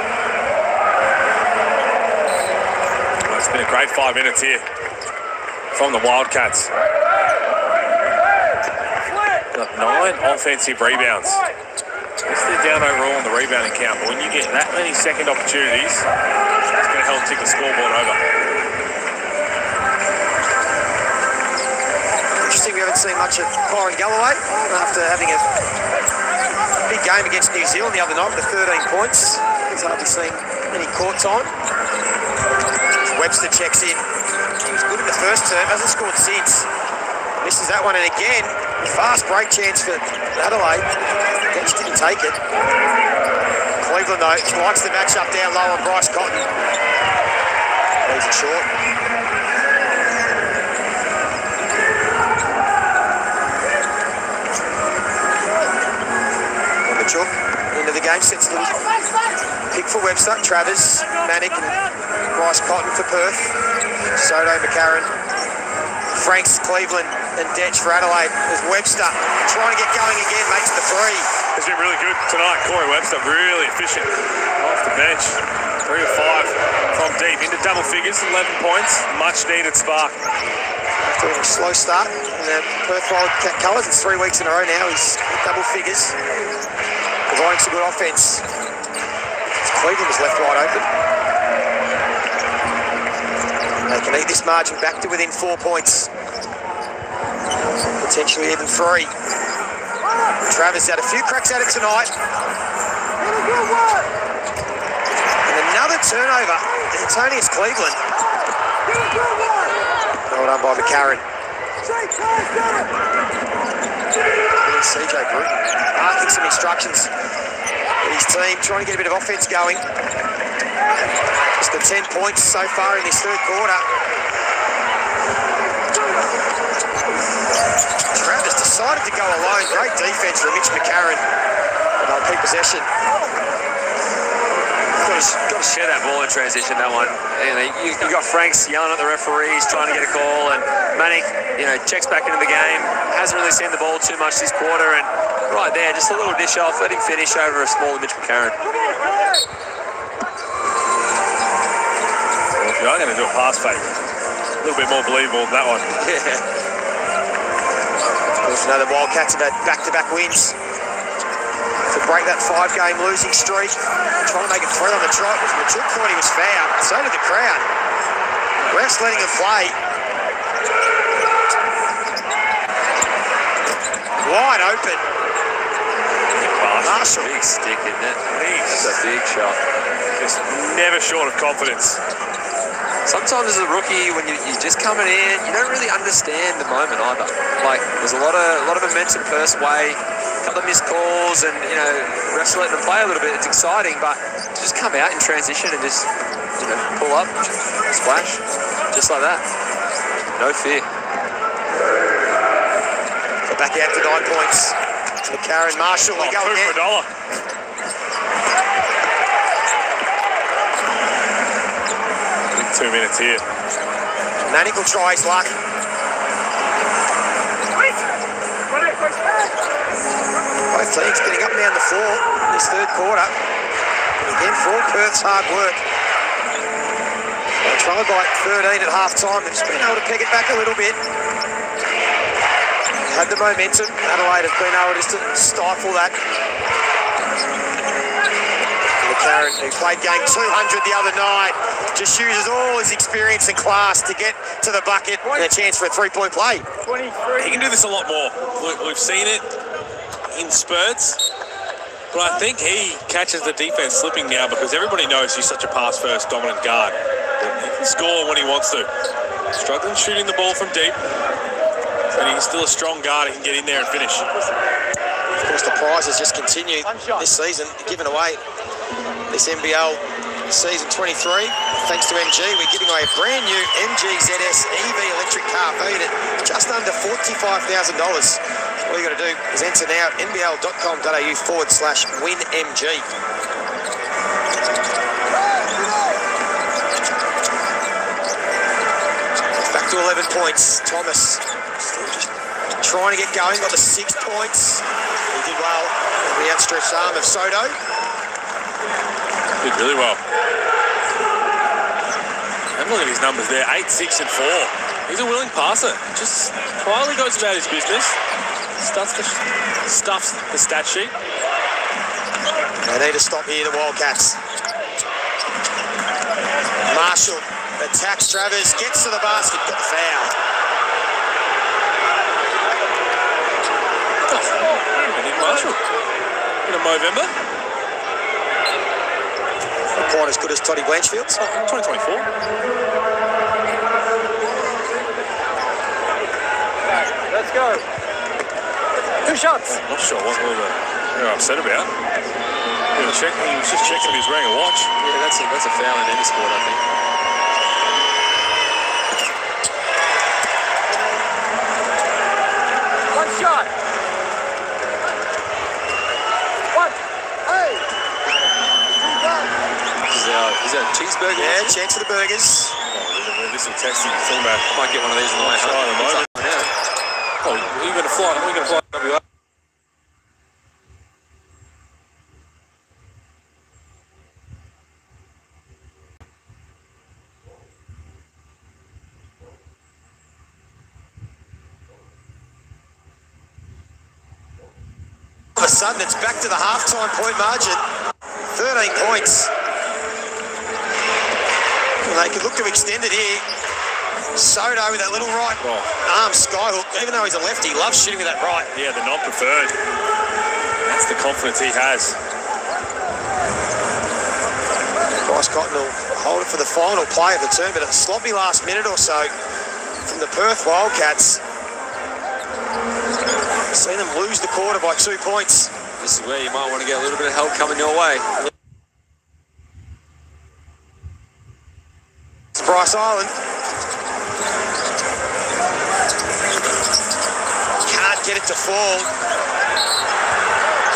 Well, it's been a great five minutes here from the Wildcats. Got nine offensive rebounds. Yes, they're down overall on the rebounding count, but when you get that many second opportunities, it's going to help tick the scoreboard over. Interesting, we haven't seen much of Kyron Galloway after having a big game against New Zealand the other night with the 13 points. He's hardly seen any court time. Webster checks in. He was good in the first term, hasn't scored since. Misses that one, and again, fast break chance for Adelaide. Bench didn't take it. Cleveland, though, likes the matchup down low on Bryce Cotton. Leaves it short. Game, sets the pick for Webster, Travers, Manek, and Bryce Cotton for Perth. Sotto, McCarron, Franks, Cleveland, and Detch for Adelaide as Webster trying to get going again, makes the three. He's been really good tonight. Corey Webster, really efficient off the bench. Three or five from deep into double figures, 11 points. Much needed spark. After a slow start in the uh, Perth Wildcat colours, it's three weeks in a row now. He's double figures, providing some good offence. Cleveland was left wide open. They can eat this margin back to within four points. Potentially even three. Travers had a few cracks at it tonight. And another turnover. Antonius Cleveland. Well done by CJ Bruton asking some instructions his team, trying to get a bit of offense going. Just the 10 points so far in this third quarter. Travers decided to go alone. Great defense from Mitch McCarron. And they'll keep possession. Got to, got to share that ball in transition, that one. You, know, you, you got Franks yelling at the referees, trying to get a call, and Manek, you know, checks back into the game. Hasn't really seen the ball too much this quarter, and right there, just a little dish off, let him finish over a smaller Mitch McCarron. Well, if you are going to do a pass fake, a little bit more believable than that one. <laughs> Yeah. Of course, another Wildcats have had back-to-back wins to break that five-game losing streak. Trying to make a threat on the trot. Majok thought he was fouled. So did the crowd. Refs letting him play. Wide open. Marshall. Big stick, isn't it? That's a big shot. Just never short of confidence. Sometimes as a rookie, when you, you're just coming in, you don't really understand the moment either. Like there's a lot of a lot of momentum first way, a couple of missed calls, and you know refs letting them play a little bit. It's exciting, but to just come out in transition and just you know pull up, splash, just like that. No fear. So back out to nine points. McCarron, Marshall, we Oh, go again. for a dollar. Two minutes here. Manek will try his luck. Teams getting up and down the floor in this third quarter. And again, for Perth's hard work. They tried by 13 at half time. They've just been able to peg it back a little bit. Had the momentum. Adelaide have been able just to stifle that. McCarron, who played game 200 the other night, just uses all his experience and class to get to the bucket and a chance for a three-point play. He can do this a lot more. We've seen it in spurts, but I think he catches the defense slipping now because everybody knows he's such a pass-first dominant guard. He can score when he wants to. Struggling shooting the ball from deep, but he's still a strong guard. He can get in there and finish. Of course, the prizes just continue this season, given away this NBL season 23. Thanks to MG, we're giving away a brand new MG ZS EV electric car valued at just under $45,000. All you got to do is enter now at nbl.com.au forward slash winmg. Back to 11 points. Thomas trying to get going. Got the six points. He did well. The outstretched arm of Sotto. Did really well. And look at his numbers there, eight, six, and four. He's a willing passer. Just quietly goes about his business. Stuffs the, stuffs the stat sheet. They need to stop here, the Wildcats. Marshall attacks Travers, gets to the basket, got the foul. Nick Marshall. In a Movember. Not quite as good as Toddy Blanchfield's. 2024. Let's go. Two shots. Not sure what we were we were upset about. He was, check, he was just checking if he was wearing a watch. Yeah, that's a, that's a foul in any sport, I think. One shot. One. Hey. Is that, is that a cheeseburger? Yeah, chance for the burgers. Oh, this will test him. Think about Might get one of these on the way home. Try in a moment. Yeah. Oh, you're going to fly. We're going to fly WA. All of a sudden, it's back to the halftime point margin. 13 points. And they could look to extend it here. Sotto with that little right oh. arm skyhook. Even though he's a lefty, he loves shooting with that right. Yeah, the non preferred. That's the confidence he has. Bryce Cotton will hold it for the final play of the turn, but a sloppy last minute or so from the Perth Wildcats. Seen them lose the quarter by two points. This is where you might want to get a little bit of help coming your way. It's Bryce Island. Can't get it to fall.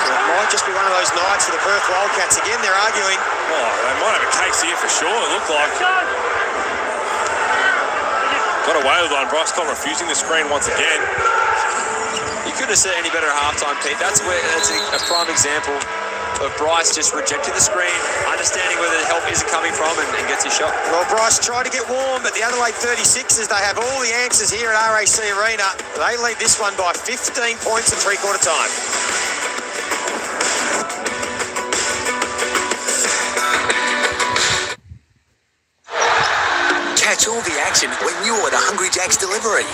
It might just be one of those nights for the Perth Wildcats. Again, they're arguing. Oh, they might have a case here for sure, it looked like. Got away with one. Bryce Con refusing the screen once again. You couldn't have said any better at halftime, Pete. That's where that's a, a prime example of Bryce just rejecting the screen, understanding where the help isn't coming from, and, and gets his shot. Well, Bryce tried to get warm, but the Adelaide 36ers, they have all the answers here at RAC Arena. They lead this one by 15 points at three-quarter time. Catch all the action when you're at a Hungry Jack's delivery.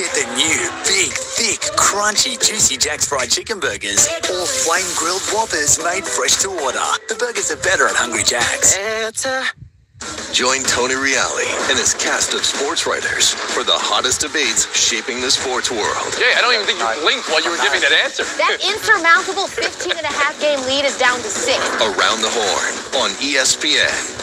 Get the new, big, thick, crunchy, juicy Jack's fried chicken burgers or flame grilled whoppers made fresh to order. The burgers are better at Hungry Jack's. Join Tony Reali and his cast of sports writers for the hottest debates shaping the sports world. Yeah, I don't even think you blinked while you were giving that answer. That insurmountable 15 and a half game lead is down to six. Around the Horn on E ESPN.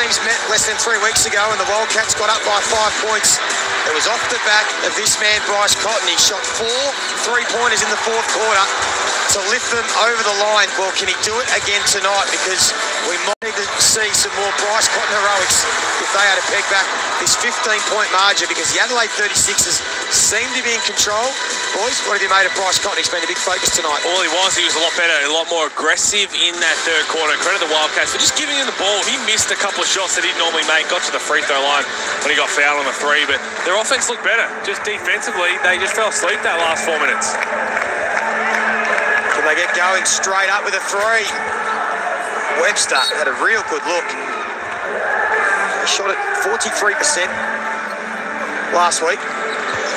Teams met less than three weeks ago and the Wildcats got up by five points, it was off the back of this man, Bryce Cotton. He shot four three-pointers in the fourth quarter to lift them over the line. Well, can he do it again tonight? Because we might need to see some more Bryce Cotton heroics if they had to peg back this 15-point margin because the Adelaide 36ers seem to be in control. Boys, what have you made of Bryce Cotton? He's been a big focus tonight. All he was, he was a lot better, a lot more aggressive in that third quarter. Credit the Wildcats for just giving him the ball. He missed a couple of shots that he'd normally make, got to the free throw line when he got fouled on the three, but their offense looked better. Just defensively, they just fell asleep that last four minutes. Can they get going straight up with a three? Webster had a real good look. He shot it 43% last week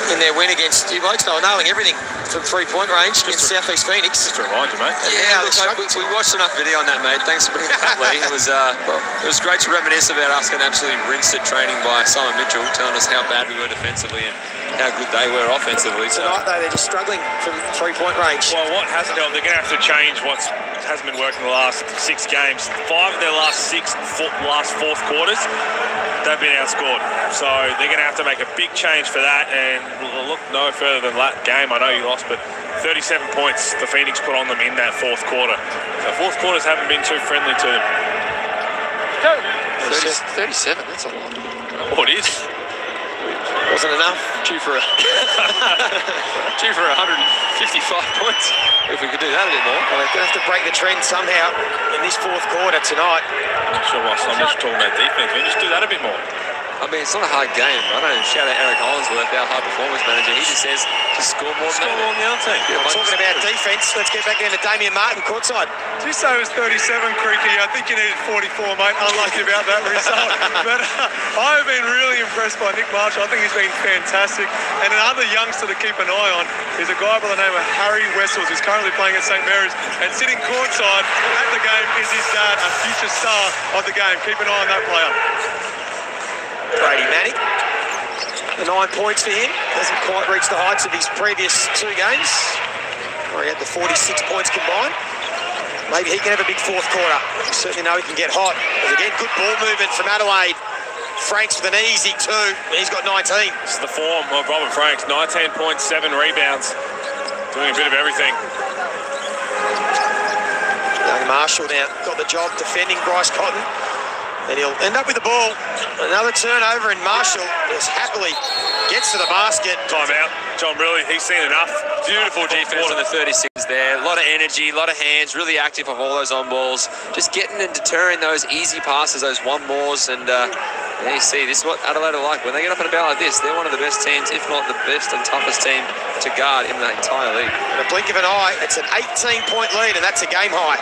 in their win against you blokes. They were nailing everything to the three-point range against Southeast Phoenix. Just to remind you, mate. Yeah, look, mate, we, we watched enough video on that, mate. Thanks for bringing it up, Lee. It was, uh, it was great to reminisce about us getting absolutely rinsed at training by Simon Mitchell, telling us how bad we were defensively and how good they were offensively. So Tonight, though, they're just struggling from three-point range. Well, what hasn't helped, they're going to have to change what hasn't been working the last six games. Five of their last six fo- last fourth quarters, they've been outscored. So they're going to have to make a big change for that. And look no further than that game. I know you lost, but 37 points the Phoenix put on them in that fourth quarter. So fourth quarters haven't been too friendly to them. 30, 37, that's a lot. Oh, it is. Wasn't enough. Due for a <laughs> due for 155 points. If we could do that a bit more. Well, they're going to have to break the trend somehow in this fourth quarter tonight. I'm not sure why so Simon's talking about defense. We just do that a bit more. I mean, it's not a hard game. I don't shout out Eric Hollinsworth, our high performance manager. He just says to score more than Score the other team. Yeah, Talking about scorers. defence, let's get back down to Damien Martin, courtside. Did you say it was 37, Creaky? I think you needed 44, mate. Unlucky about that result. <laughs> but uh, I've been really impressed by Nick Marshall. I think he's been fantastic. And another youngster to keep an eye on is a guy by the name of Harry Wessels, who's currently playing at St Mary's. And sitting courtside at the game is his dad, a future star of the game. Keep an eye on that player. Brady Manek. The nine points for him. Hasn't quite reached the heights of his previous two games, where he had the 46 points combined. Maybe he can have a big fourth quarter. We certainly know he can get hot. But again, good ball movement from Adelaide. Franks with an easy two. He's got 19. This is the form of Robert Franks. 19.7 rebounds. Doing a bit of everything. Young Marshall now got the job defending Bryce Cotton. And he'll end up with the ball. Another turnover, and Marshall just happily gets to the basket. Time out. John Rillie, he's seen enough. Beautiful defense on the 36 there. A lot of energy, a lot of hands, really active of all those on balls. Just getting and deterring those easy passes, those one mores. And uh, you see, this is what Adelaide are like. When they get up and about like this, they're one of the best teams, if not the best and toughest team to guard in the entire league. In a blink of an eye, it's an 18 point lead, and that's a game high.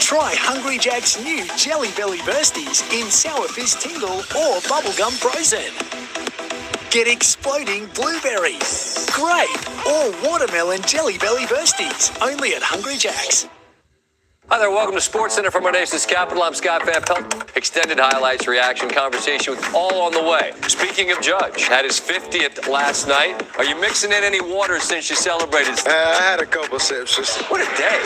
Try Hungry Jack's new Jelly Belly Bursties in Sour Fizz Tingle or Bubblegum Frozen. Get exploding blueberries, grape, or watermelon Jelly Belly Bursties only at Hungry Jack's. Hi there, welcome to Sports Center from our nation's capital. I'm Scott Van Pelt. Extended highlights, reaction, conversation with all on the way. Speaking of Judge, had his 50th last night. Are you mixing in any water since you celebrated? Uh, I had a couple sips. What a day.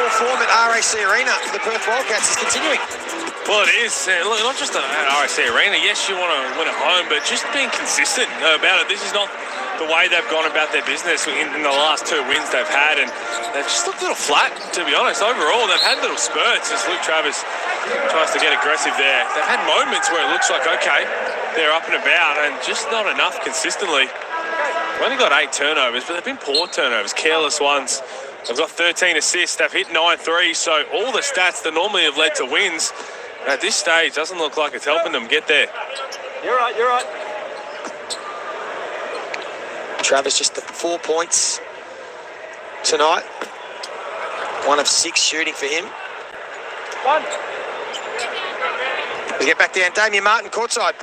Poor form at RAC Arena for the Perth Wildcats is continuing. Well, it is. Uh, look, not just at RAC Arena. Yes, you want to win at home, but just being consistent about it. This is not the way they've gone about their business in, in the last two wins they've had, and they've just looked a little flat, to be honest. Overall, they've had little spurts as Luke Travers tries to get aggressive there. They've had moments where it looks like, okay, they're up and about, and just not enough consistently. They've only got eight turnovers, but they've been poor turnovers, careless ones. They've got 13 assists. They've hit 9 3. So all the stats that normally have led to wins at this stage doesn't look like it's helping them get there. You're right, you're right. Travers just the four points tonight. One of six shooting for him. One. We get back down. Damien Martin, courtside.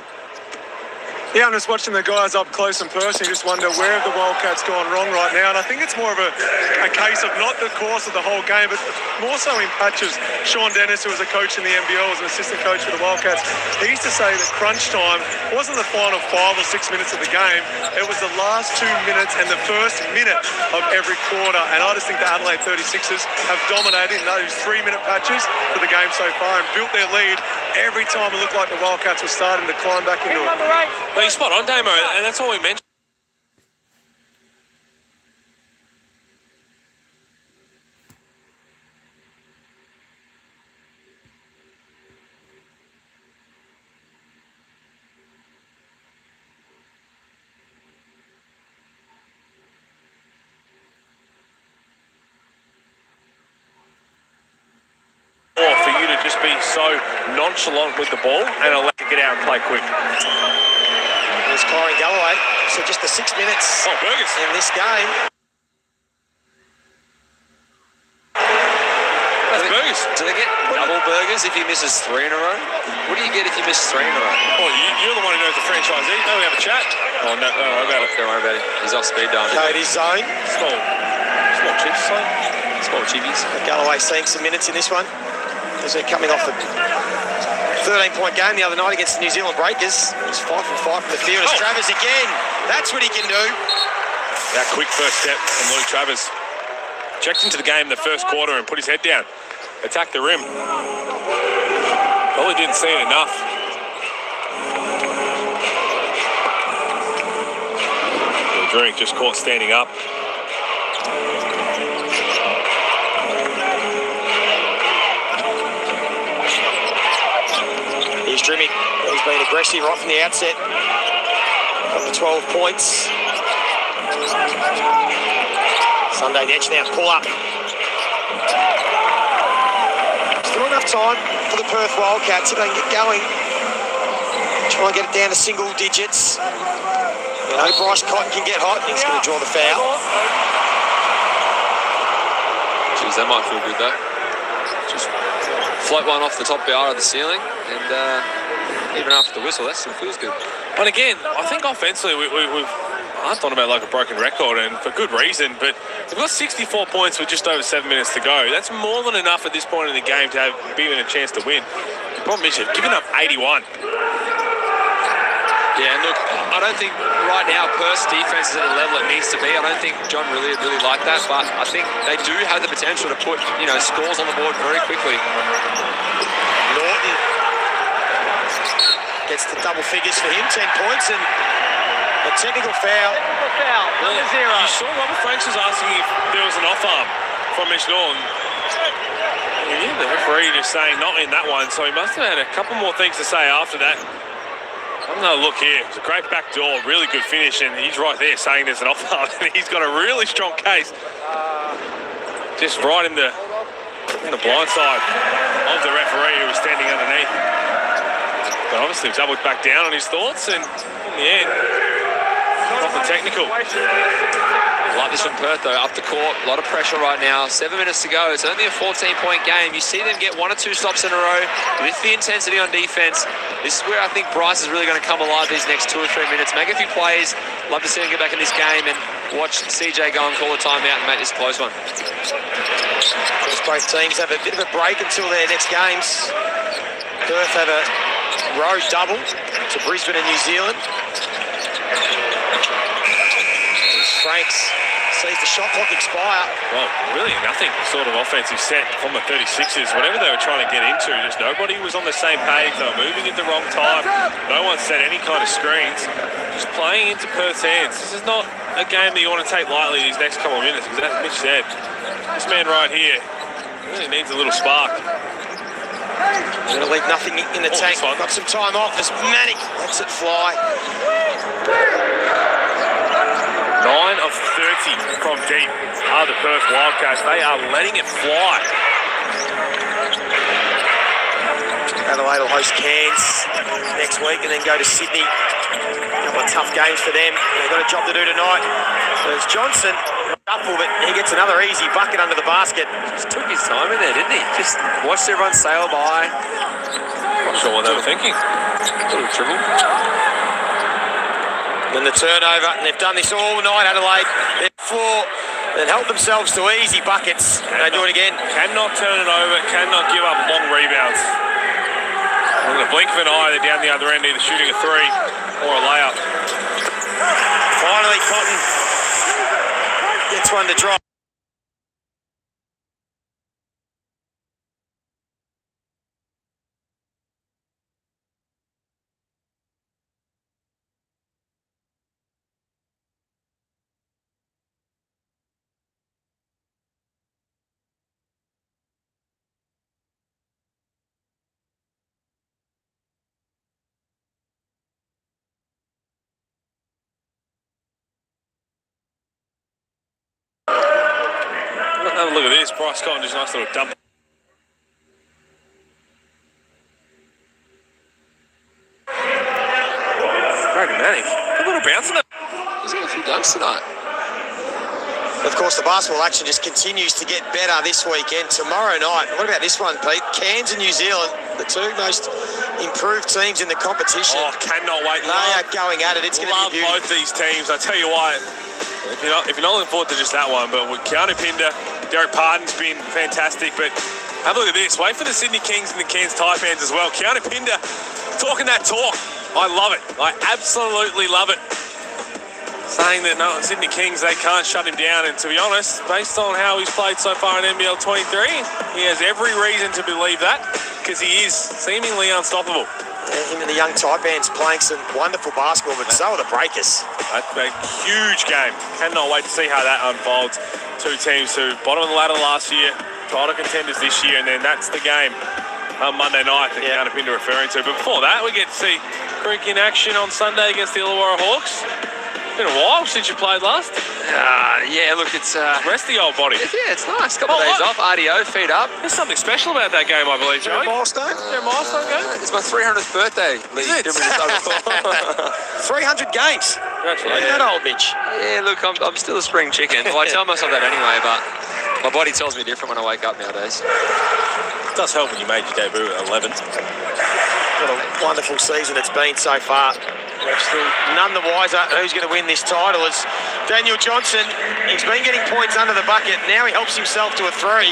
Yeah, I'm just watching the guys up close and personal. Just wonder where have the Wildcats gone wrong right now. And I think it's more of a, a case of not the course of the whole game, but more so in patches. Sean Dennis, who was a coach in the NBL, was an assistant coach for the Wildcats. He used to say that crunch time wasn't the final five or six minutes of the game. It was the last two minutes and the first minute of every quarter. And I just think the Adelaide 36ers have dominated in those three-minute patches for the game so far and built their lead every time it looked like the Wildcats were starting to climb back into it. No, you're spot on, Damo, and that's all we mentioned. for you to just be so nonchalant with the ball and allow it to get out and play quick. There's Kyron Galloway. So just the six minutes oh, Burgess. in this game. That's burgers. Do they get double burgers if he misses three in a row? What do you get if you miss three in a row? Well, you, you're the one who knows the franchisee. No, we have a chat. Oh, no, don't worry about it. Don't worry about it. He's off speed dial. Cody's zone. Small, small chips, son. Small chibbies. Galloway seeing some minutes in this one. As they're coming off a 13 point game the other night against the New Zealand Breakers. He's five from five from the field. It's Oh. Travers again. That's what he can do. That quick first step from Luke Travers. Checked into the game in the first quarter and put his head down. Attacked the rim. Probably didn't see it enough. The drink just caught standing up. Here's Drmic. He's been aggressive right from the outset. Got the 12 points. Sunday Dech now pull up. Still enough time for the Perth Wildcats if they can get going. Try and get it down to single digits. You know, Bryce Cotton can get hot and he's going to draw the foul. Jeez, that might feel good though. Just float one off the top bar of the ceiling, and uh, even after the whistle, that still feels good. And again, I think offensively we, we, we've I thought about like a broken record, and for good reason. But they've got 64 points with just over seven minutes to go. That's more than enough at this point in the game to have be in a chance to win. The problem is you've given up 81. Yeah, and look, I don't think right now Perth's defense is at the level it needs to be. I don't think John Rillie really like that, but I think they do have the potential to put you know scores on the board very quickly. Norton gets the double figures for him, 10 points and a technical foul. Foul, number zero. You saw Robert Franks was asking if there was an off arm from Mitch Norton. Yeah, the referee just saying not in that one, so he must have had a couple more things to say after that. I'm gonna look here. It's a great back door, really good finish, and he's right there saying there's an off arm, <laughs> and he's got a really strong case. Just right in the in the blind side of the referee who was standing underneath. But obviously doubled back down on his thoughts, and in the end, off the technical. Like this from Perth though, up the court, a lot of pressure right now. Seven minutes to go. It's only a 14-point game. You see them get one or two stops in a row with the intensity on defense. This is where I think Bryce is really going to come alive these next two or three minutes. Make a few plays. Love to see him get back in this game and watch CJ go and call a timeout and make this close one. As both teams have a bit of a break until their next games. Perth have a road double to Brisbane and New Zealand. As Franks sees the shot clock expire. Well, really nothing sort of offensive set from the 36ers. Whatever they were trying to get into, just nobody was on the same page. They were moving at the wrong time. No one set any kind of screens. Just playing into Perth's hands. This is not a game that you want to take lightly these next couple of minutes, because as Mitch said, this man right here really needs a little spark. Going to leave nothing in the Oh, tank. Got some time off as Manek lets it fly. 9 of 30 from deep are the Perth Wildcats. They are letting it fly. Adelaide will host Cairns next week and then go to Sydney. A couple of tough games for them. They've got a job to do tonight. There's Johnson, shuffle, but he gets another easy bucket under the basket. Just took his time in there, didn't he? Just watched everyone sail by. Not sure what they were thinking. A little dribble. Then the turnover, and they've done this all night, Adelaide. They're four. They've helped themselves to easy buckets. And they do it again. Cannot turn it over, cannot give up long rebounds. In the blink of an eye, they're down the other end, either shooting a three or a layup. Finally, Cotton gets one to drop. Have a look at this. Bryce Cotton, just a nice little dump. A little bounce in it. He's got a few dunks tonight. Of course, the basketball action just continues to get better this weekend. Tomorrow night, what about this one, Pete? Cairns and New Zealand, the two most improved teams in the competition. Oh, I cannot wait. They love, are going at it. It's going to be beautiful. both these teams. I tell you what, if you're, not, if you're not looking forward to just that one, but with Keanu Pinder Derek Pardon's been fantastic. But have a look at this. Wait for the Sydney Kings and the Cairns Taipans as well. Keanu Pinder talking that talk. I love it. I absolutely love it. Saying that no, Sydney Kings, they can't shut him down. And to be honest, based on how he's played so far in NBL 23, he has every reason to believe that because he is seemingly unstoppable. Yeah, him and the young Taipans playing some wonderful basketball, but so are the Breakers. That's a huge game. Cannot wait to see how that unfolds. Two teams who bottom of the ladder last year, title contenders this year, and then that's the game on Monday night that yeah. Pinder referring to. But before that, we get to see Creek in action on Sunday against the Illawarra Hawks. Been a while since you played last. Uh, yeah, look, it's uh, rest the old body. Yeah, it's nice. Couple Oh, of days what? off, RDO, feet up. There's something special about that game, I believe, Joey. milestone? Is there a milestone game? It's my 300th birthday. Lee. Is it? Didn't we just over- <laughs> 300 games. Congratulations. That old bitch. Yeah, look, I'm, I'm still a spring chicken. Well, I tell myself that anyway, but my body tells me different when I wake up nowadays. It does help when you made your debut at 11. What a wonderful season it's been so far. We're still none the wiser who's going to win this title as Daniel Johnson. He's been getting points under the bucket. Now he helps himself to a three,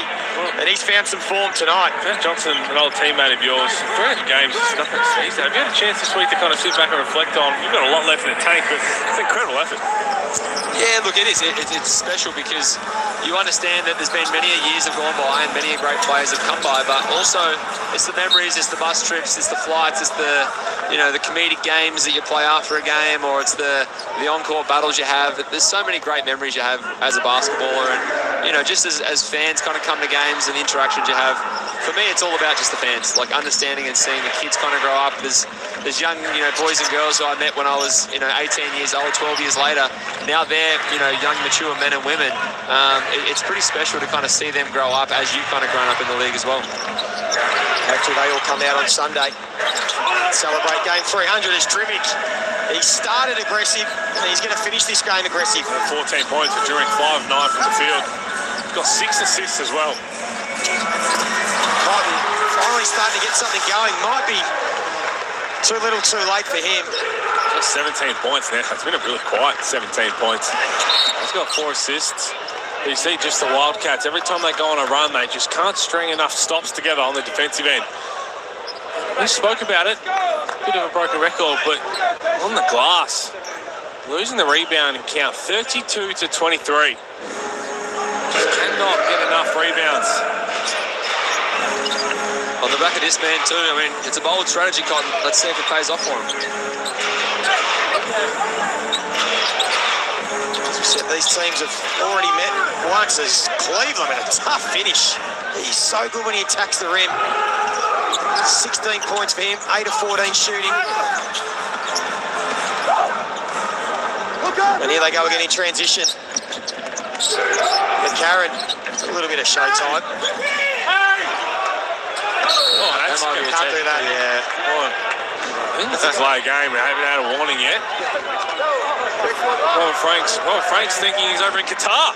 and he's found some form tonight. Jeff Johnson, an old teammate of yours, 300 games is nothing to sneeze. Have you had a chance this week to kind of sit back and reflect on? You've got a lot left in the tank, but it's an incredible effort. Yeah, look, it is. It, it, it's special because you understand that there's been many a years have gone by and many a great players have come by, but also it's the memories, it's the bus trips, it's the flights, it's the you know the comedic games that you play after a game, or it's the the on-court battles you have. There's so many great memories you have as a basketballer, and you know just as, as fans kind of come to games and the interactions you have. For me, it's all about just the fans, like understanding and seeing the kids kind of grow up. There's there's young you know boys and girls who I met when I was you know 18 years old, 12 years later. Now they're you know young mature men and women. Um, it- it's pretty special to kind of see them grow up as you've kind of grown up in the league as well. Actually, they all come out on Sunday. Celebrate game 300 as Drmic. He started aggressive, and he's going to finish this game aggressive. 14 points for during 5 9 from the field. He's got six assists as well. Cotton finally starting to get something going. Might be too little too late for him. Just 17 points now. It's been a really quiet 17 points. He's got four assists. You see just the Wildcats, every time they go on a run, they just can't string enough stops together on the defensive end. We spoke about it, bit of a broken record, but on the glass, losing the rebound in count 32 to 23. Just cannot get enough rebounds. On the back of this man too, I mean, it's a bold strategy, Cotton. Let's see if it pays off for him. As we said, these teams have already met once as Cleveland in a tough finish. He's so good when he attacks the rim. 16 points for him, 8 of 14 shooting. And here they go again in transition. McCarron, a little bit of showtime. Oh, that's That might be a can't do that. Yeah. Oh, I think it's a play game. We haven't had a warning yet. Robert Franks. Robert Franks thinking he's over in Qatar.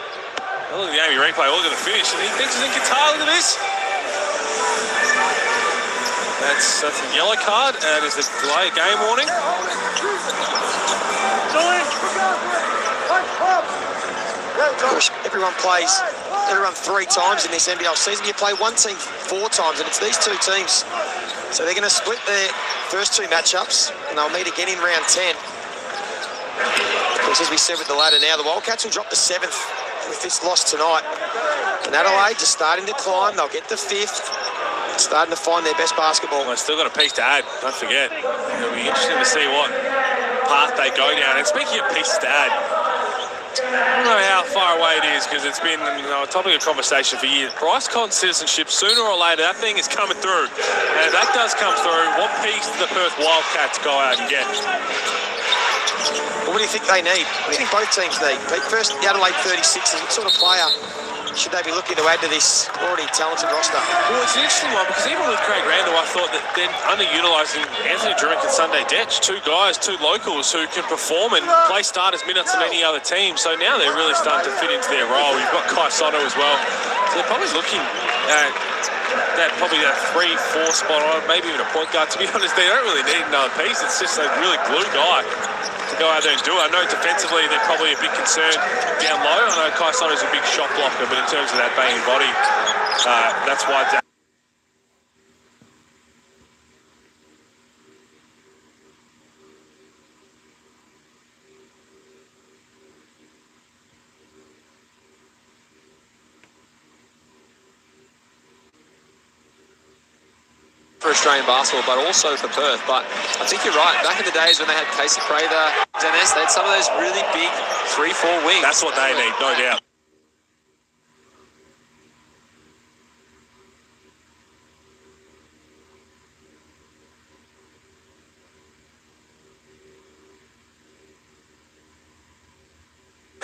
Oh, Look at the Amy replay. Look at the finish. He thinks he's in Qatar. Look at this. That's, that's a yellow card and is a delay game warning. Of course, everyone plays, everyone three times in this NBL season. You play one team four times, and it's these two teams. So they're going to split their first two matchups, and they'll meet again in round 10. Of course, as we said with the ladder now, the Wildcats will drop the seventh with this loss tonight. And Adelaide just starting to climb. They'll get the fifth, starting to find their best basketball. They've still got a piece to add. Don't forget. It'll be interesting to see what path they go down. And speaking of pieces to add, I don't know how far away it is because it's been you know, a topic of conversation for years. Bryce Con citizenship, sooner or later, that thing is coming through. And if that does come through, what piece do the Perth Wildcats go out and get? What do you think they need? What do you think both teams need? First, the Adelaide 36 is what sort of player should they be looking to add to this already talented roster? Well, it's an interesting one because even with Craig Randall, I thought that they're underutilising Anthony Drmic and Sunday Dech, two guys, two locals who can perform and play starters minutes than any other team. So now they're really starting to fit into their role. You've got Kai Sotto as well. So they're probably looking at that probably that three, four spot on, maybe even a point guard. To be <laughs> honest, they don't really need another piece. It's just a really glue guy go out there and do it. I know defensively they're probably a big concern down low. I know Kai Sotto's a big shot blocker, but in terms of that banging body, uh, that's why. For Australian basketball, but also for Perth. But I think you're right. Back in the days when they had Casey Prather, Dennis, they had some of those really big three, four wings. That's what they need, no doubt.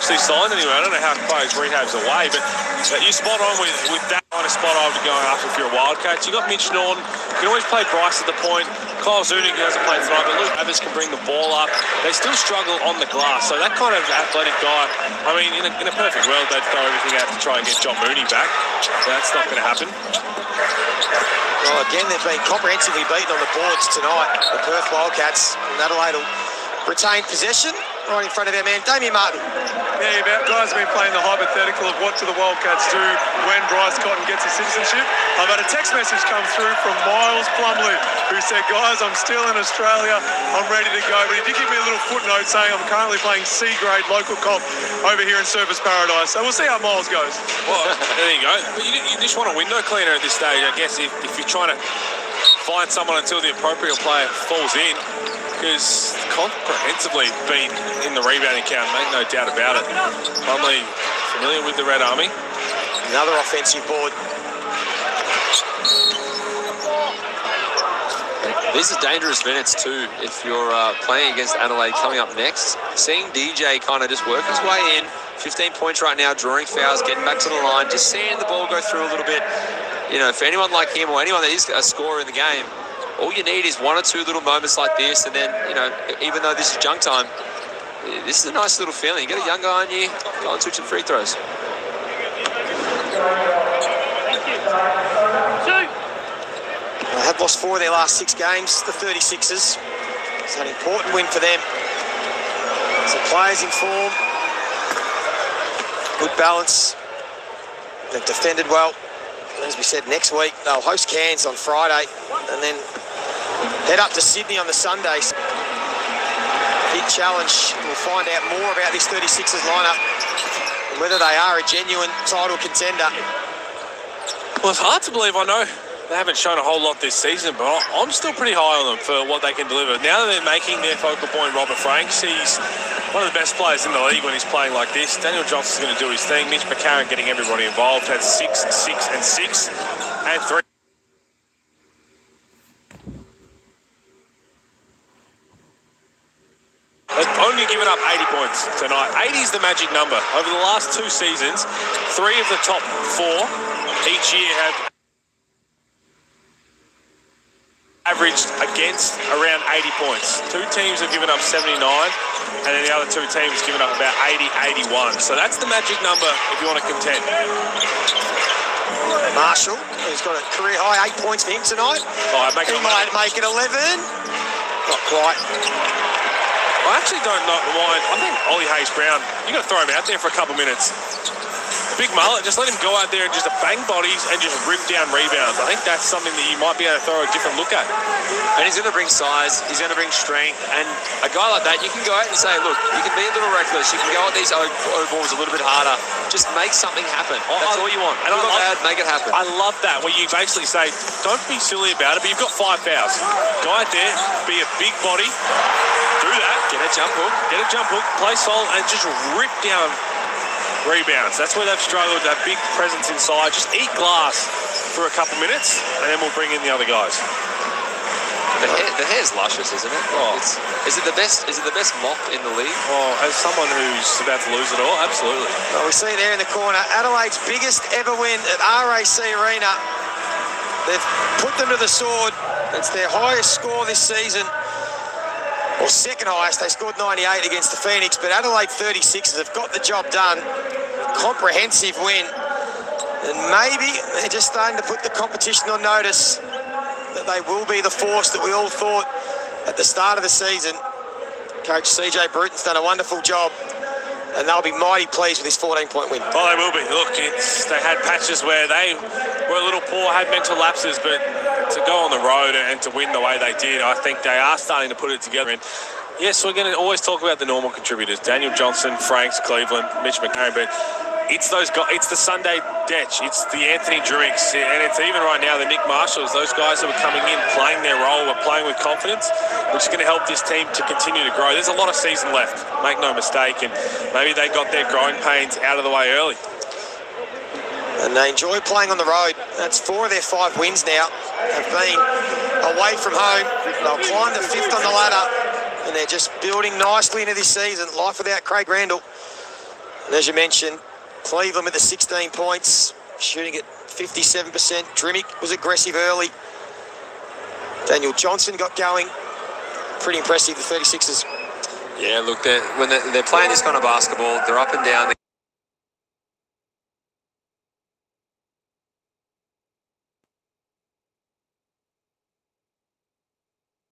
Actually signed anyway. I don't know how his rehab's away, but uh, you spot on with, with that kind of spot I would be going after if you're a Wildcats. you got Mitch Norton, you can always play Bryce at the point. Kyle Zuniga hasn't played tonight, but Luke Mathers can bring the ball up. They still struggle on the glass, so that kind of athletic guy, I mean, in a, in a perfect world, they'd throw everything out to try and get John Mooney back. That's not going to happen. Well, again, they've been comprehensively beaten on the boards tonight. The Perth Wildcats and Adelaide will retain possession right in front of our man, Damian Martin. Yeah, you. Guys have been playing the hypothetical of what do the Wildcats do when Bryce Cotton gets a citizenship. I've had a text message come through from Miles Plumlee who said, guys, I'm still in Australia. I'm ready to go. But he did give me a little footnote saying I'm currently playing C-grade local comp over here in Surfers Paradise. So we'll see how Miles goes. Well, there you go. But you, you just want a window cleaner at this stage, I guess, if, if you're trying to find someone until the appropriate player falls in because comprehensively beat in the rebounding count, make no doubt about it. Plumlee familiar with the Red Army. Another offensive board. These are dangerous minutes too if you're uh, playing against Adelaide coming up next. Seeing DJ kind of just work his way in, 15 points right now, drawing fouls, getting back to the line, just seeing the ball go through a little bit. You know, for anyone like him or anyone that is a scorer in the game, all you need is one or two little moments like this, and then, you know, even though this is junk time, this is a nice little feeling. You get a young guy on you, go and switch some free throws. They have lost four of their last six games, the 36ers. It's an important win for them. Some players in form. Good balance. They've defended well. As we said, next week they'll host Cairns on Friday and then head up to Sydney on the Sunday. Big challenge. We'll find out more about this 36ers lineup and whether they are a genuine title contender. Well, it's hard to believe. I know they haven't shown a whole lot this season, but I'm still pretty high on them for what they can deliver. Now that they're making their focal point, Robert Franks, he's one of the best players in the league when he's playing like this. Daniel Johnson's going to do his thing. Mitch McCarron getting everybody involved. Had six, six, and six, and three. They've only given up 80 points tonight. 80 is the magic number. Over the last two seasons, three of the top four each year have averaged against around 80 points. Two teams have given up 79, and then the other two teams have given up about 80, 81. So that's the magic number if you want to contend. Marshall, who's got a career high eight points for him tonight. Oh, make he might make it 11. Not quite. I actually don't know why. I think Ollie Hayes Brown, you got to throw him out there for a couple minutes. Big mullet, just let him go out there and just bang bodies and just rip down rebounds. I think that's something that you might be able to throw a different look at. And he's going to bring size, he's going to bring strength, and a guy like that, you can go out and say, look, you can be a little reckless, you can go at these O, o balls a little bit harder, just make something happen. Oh, That's all you want. And I Good or love, bad, make it happen. I love that where you basically say, don't be silly about it, but you've got five fouls. Go out there, be a big body, do that. Get a jump hook. Get a jump hook, play solid, and just rip down rebounds. That's where they've struggled, that big presence inside. Just eat glass for a couple minutes, and then we'll bring in the other guys. The hair, the hair's luscious, isn't it? Oh. It's, is it the best? Is it the best mop in the league? Well, as someone who's about to lose it all, absolutely. Well, we see there in the corner, Adelaide's biggest ever win at RAC Arena. They've put them to the sword. It's their highest score this season. Or second highest. They scored 98 against the Phoenix, but Adelaide 36ers have got the job done. Comprehensive win. And maybe they're just starting to put the competition on notice that they will be the force that we all thought at the start of the season. Coach CJ Bruton's done a wonderful job, and they'll be mighty pleased with this 14 point win. Oh, they will be. Look, they had patches where they were a little poor, had mental lapses, but to go on the road and to win the way they did, I think they are starting to put it together. And yes, we're going to always talk about the normal contributors: Daniel Johnson, Franks, Cleveland, Mitch McCarron, but. It's those guys. It's the Sunday Dech. It's the Anthony Drmics, and it's even right now the Nick Marshalls. Those guys that were coming in, playing their role, were playing with confidence, which is going to help this team to continue to grow. There's a lot of season left. Make no mistake, and maybe they got their growing pains out of the way early. And they enjoy playing on the road. That's four of their five wins now. Have been away from home. They'll climb to fifth on the ladder, and they're just building nicely into this season. Life without Craig Randall. And as you mentioned, Cleveland with the 16 points, shooting at 57%. Drmic was aggressive early. Daniel Johnson got going. Pretty impressive, the 36ers. Yeah, look, they're, when they're, they're playing this kind of basketball, they're up and down.